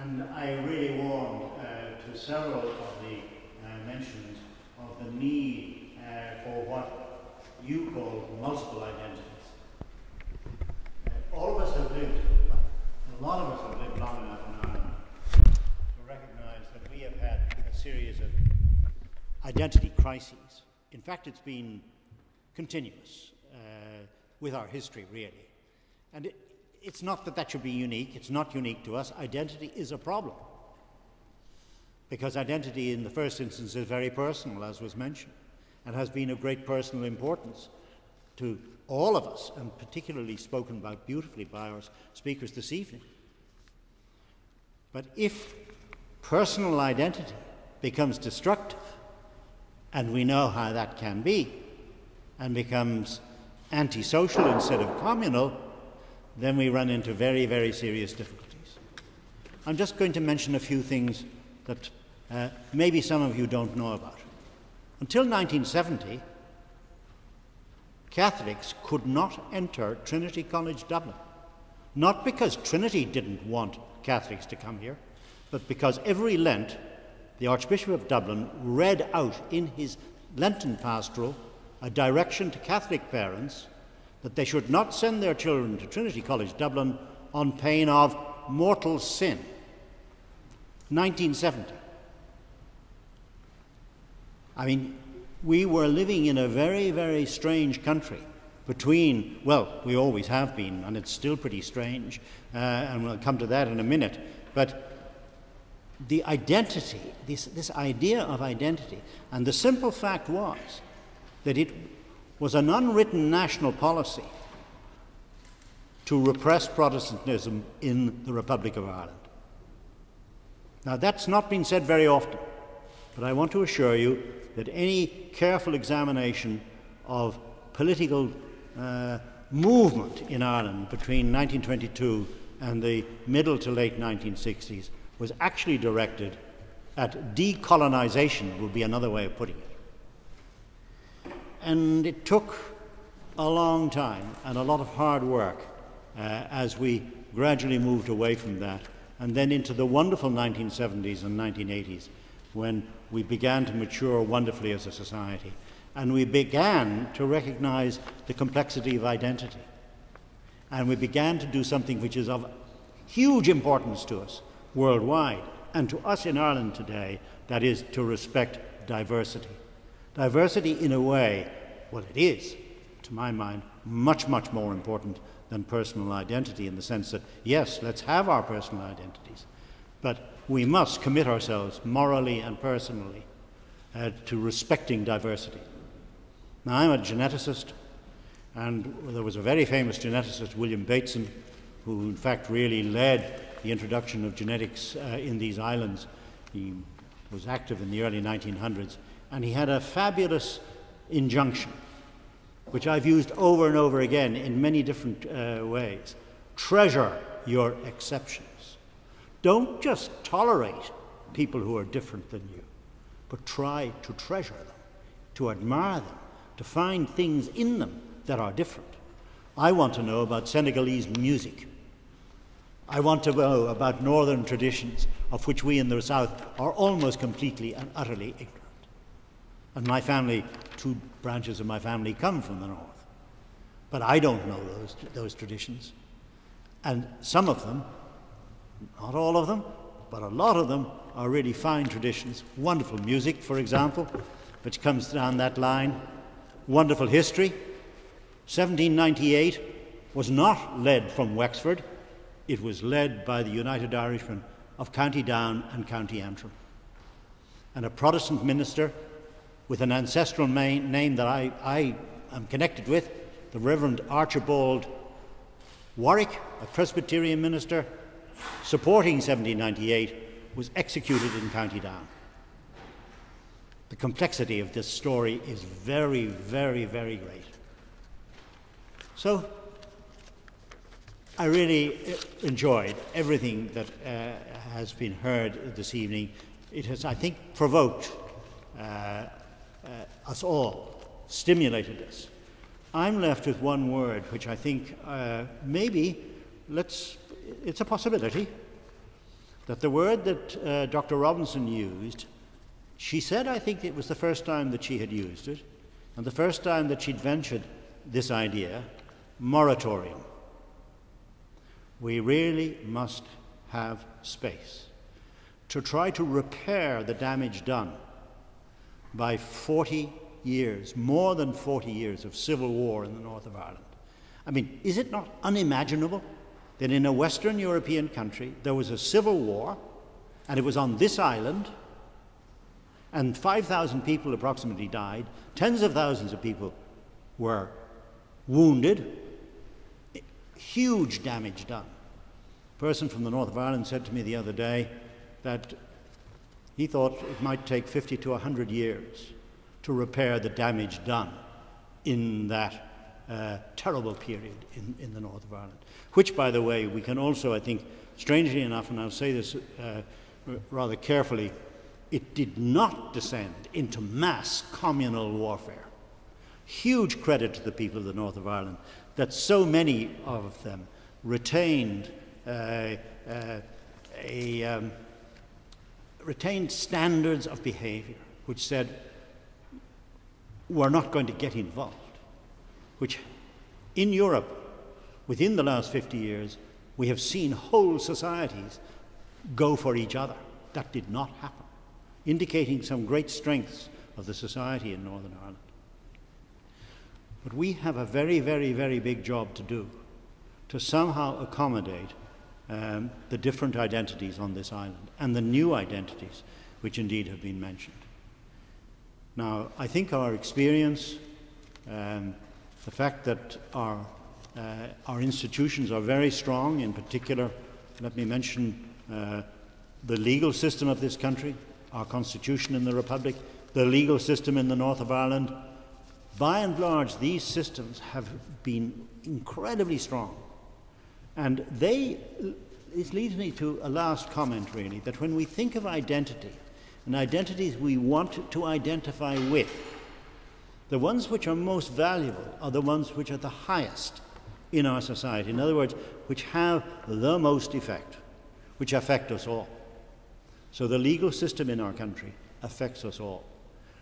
And I really warned uh, to several of the uh, mentions of the need uh, for what you call multiple identities. Uh, all of us have lived, a lot of us have lived long enough in Ireland to recognize that we have had a series of identity crises. In fact, it's been continuous uh, with our history, really. And it, it's not that that should be unique, it's not unique to us. Identity is a problem. Because identity, in the first instance, is very personal, as was mentioned, and has been of great personal importance to all of us, and particularly spoken about beautifully by our speakers this evening. But if personal identity becomes destructive, and we know how that can be, and becomes antisocial instead of communal, then we run into very, very serious difficulties. I'm just going to mention a few things that uh, maybe some of you don't know about. Until 1970, Catholics could not enter Trinity College Dublin. Not because Trinity didn't want Catholics to come here, but because every Lent the Archbishop of Dublin read out in his Lenten pastoral a direction to Catholic parents that they should not send their children to Trinity College Dublin on pain of mortal sin. 1970. I mean, we were living in a very, very strange country between, well, we always have been, and it's still pretty strange, uh, and we'll come to that in a minute, but the identity, this, this idea of identity. And the simple fact was that it was an unwritten national policy to repress Protestantism in the Republic of Ireland. Now, that's not been said very often, but I want to assure you that any careful examination of political uh, movement in Ireland between 1922 and the middle to late 1960s was actually directed at decolonisation, would be another way of putting it. And it took a long time and a lot of hard work uh, as we gradually moved away from that and then into the wonderful 1970s and 1980s when we began to mature wonderfully as a society. and we began to recognize the complexity of identity. And we began to do something which is of huge importance to us worldwide, and to us in Ireland today, that is to respect diversity. Diversity, in a way, well, it is, to my mind, much, much more important than personal identity in the sense that, yes, let's have our personal identities, but we must commit ourselves morally and personally uh, to respecting diversity. Now, I'm a geneticist, and there was a very famous geneticist, William Bateson, who in fact really led the introduction of genetics uh, in these islands. He was active in the early 1900s, and he had a fabulous injunction, which I've used over and over again in many different uh, ways. Treasure your exceptions. Don't just tolerate people who are different than you, but try to treasure them, to admire them, to find things in them that are different. I want to know about Senegalese music. I want to know about northern traditions of which we in the south are almost completely and utterly ignorant. And my family, two branches of my family come from the north. But I don't know those, those traditions. And some of them, not all of them, but a lot of them are really fine traditions. Wonderful music, for example, which comes down that line. Wonderful history. 1798 was not led from Wexford, it was led by the United Irishmen of County Down and County Antrim. And a Protestant minister with an ancestral main, name that I, I am connected with, the Reverend Archibald Warwick, a Presbyterian minister, supporting 1798, was executed in County Down. The complexity of this story is very, very, very great. So, I really uh, enjoyed everything that uh, has been heard this evening. It has, I think, provoked uh, uh, us all, stimulated us. I'm left with one word, which I think uh, maybe let's, it's a possibility that the word that uh, Dr. Robinson used, she said, I think it was the first time that she had used it, and the first time that she'd ventured this idea moratorium. We really must have space to try to repair the damage done by 40 years, more than 40 years of civil war in the north of Ireland. I mean, is it not unimaginable that in a Western European country there was a civil war and it was on this island and 5,000 people approximately died, tens of thousands of people were wounded, huge damage done. A person from the north of Ireland said to me the other day that he thought it might take 50 to 100 years to repair the damage done in that uh, terrible period in, in, the north of Ireland. Which, by the way, we can also, I think, strangely enough, and I'll say this uh, rather carefully, it did not descend into mass communal warfare. Huge credit to the people of the north of Ireland that so many of them retained uh, uh, a, um, retained standards of behavior which said we're not going to get involved, which in Europe, within the last 50 years, we have seen whole societies go for each other. That did not happen, indicating some great strengths of the society in Northern Ireland. But we have a very, very, very big job to do to somehow accommodate um, the different identities on this island and the new identities which indeed have been mentioned. Now, I think our experience, um, the fact that our, uh, our institutions are very strong, in particular, let me mention uh, the legal system of this country, our constitution in the Republic, the legal system in the north of Ireland. By and large, these systems have been incredibly strong. And they, it leads me to a last comment, really, that when we think of identity and identities we want to identify with, the ones which are most valuable are the ones which are the highest in our society. In other words, which have the most effect, which affect us all. So the legal system in our country affects us all.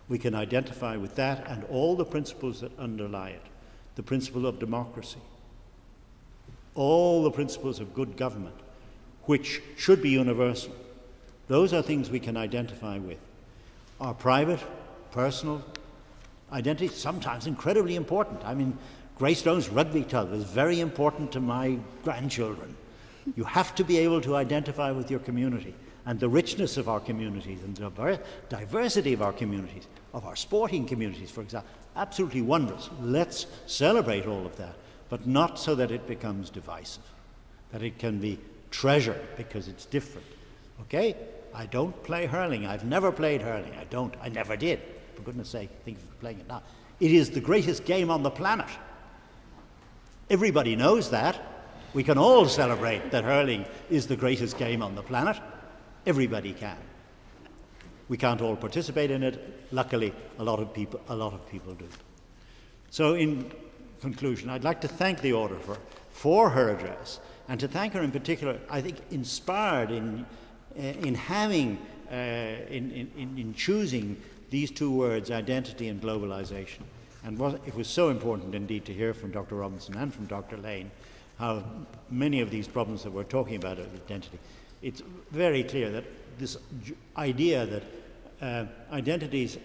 We can identify with that and all the principles that underlie it the principle of democracy, all the principles of good government, which should be universal. Those are things we can identify with. Our private, personal identity, sometimes incredibly important. I mean, Greystones rugby club is very important to my grandchildren. You have to be able to identify with your community and the richness of our communities and the diversity of our communities, of our sporting communities, for example. Absolutely wondrous. Let's celebrate all of that, but not so that it becomes divisive, that it can be treasured because it's different. Okay? I don't play hurling. I've never played hurling. I don't. I never did. For goodness sake, think of playing it now. It is the greatest game on the planet. Everybody knows that. We can all celebrate that hurling is the greatest game on the planet. Everybody can. We can't all participate in it. Luckily, a lot of people, a lot of people do. So, in conclusion, I'd like to thank the auditor for her address and to thank her in particular, I think, inspired in, uh, in having, uh, in, in, in choosing these two words, identity and globalization. And what, it was so important indeed to hear from Dr. Robinson and from Dr. Lane how many of these problems that we're talking about of identity, it's very clear that this idea that uh, identities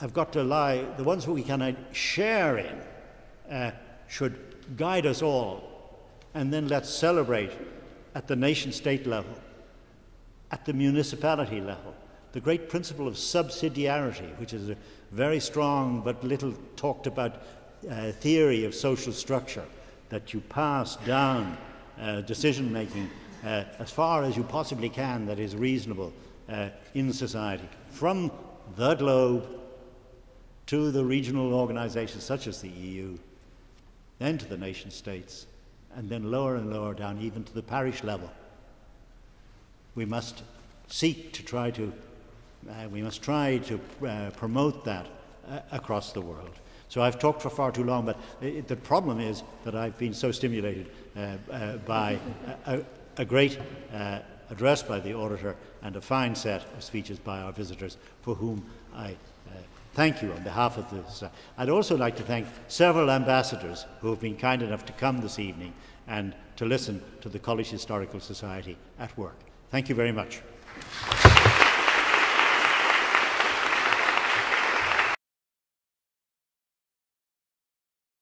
have got to lie, the ones we can share in, uh, should guide us all. And then let's celebrate at the nation state level, at the municipality level, the great principle of subsidiarity, which is a very strong but little talked about uh, theory of social structure, that you pass down uh, decision making uh, as far as you possibly can that is reasonable uh, in society, from the globe to the regional organizations such as the EU, then to the nation states, and then lower and lower down, even to the parish level. We must seek to try to, uh, we must try to uh, promote that uh, across the world. So I've talked for far too long, but it, the problem is that I've been so stimulated uh, uh, by a great uh, address by the auditor and a fine set of speeches by our visitors, for whom I uh, thank you on behalf of this. I'd also like to thank several ambassadors who have been kind enough to come this evening and to listen to the College Historical Society at work. Thank you very much.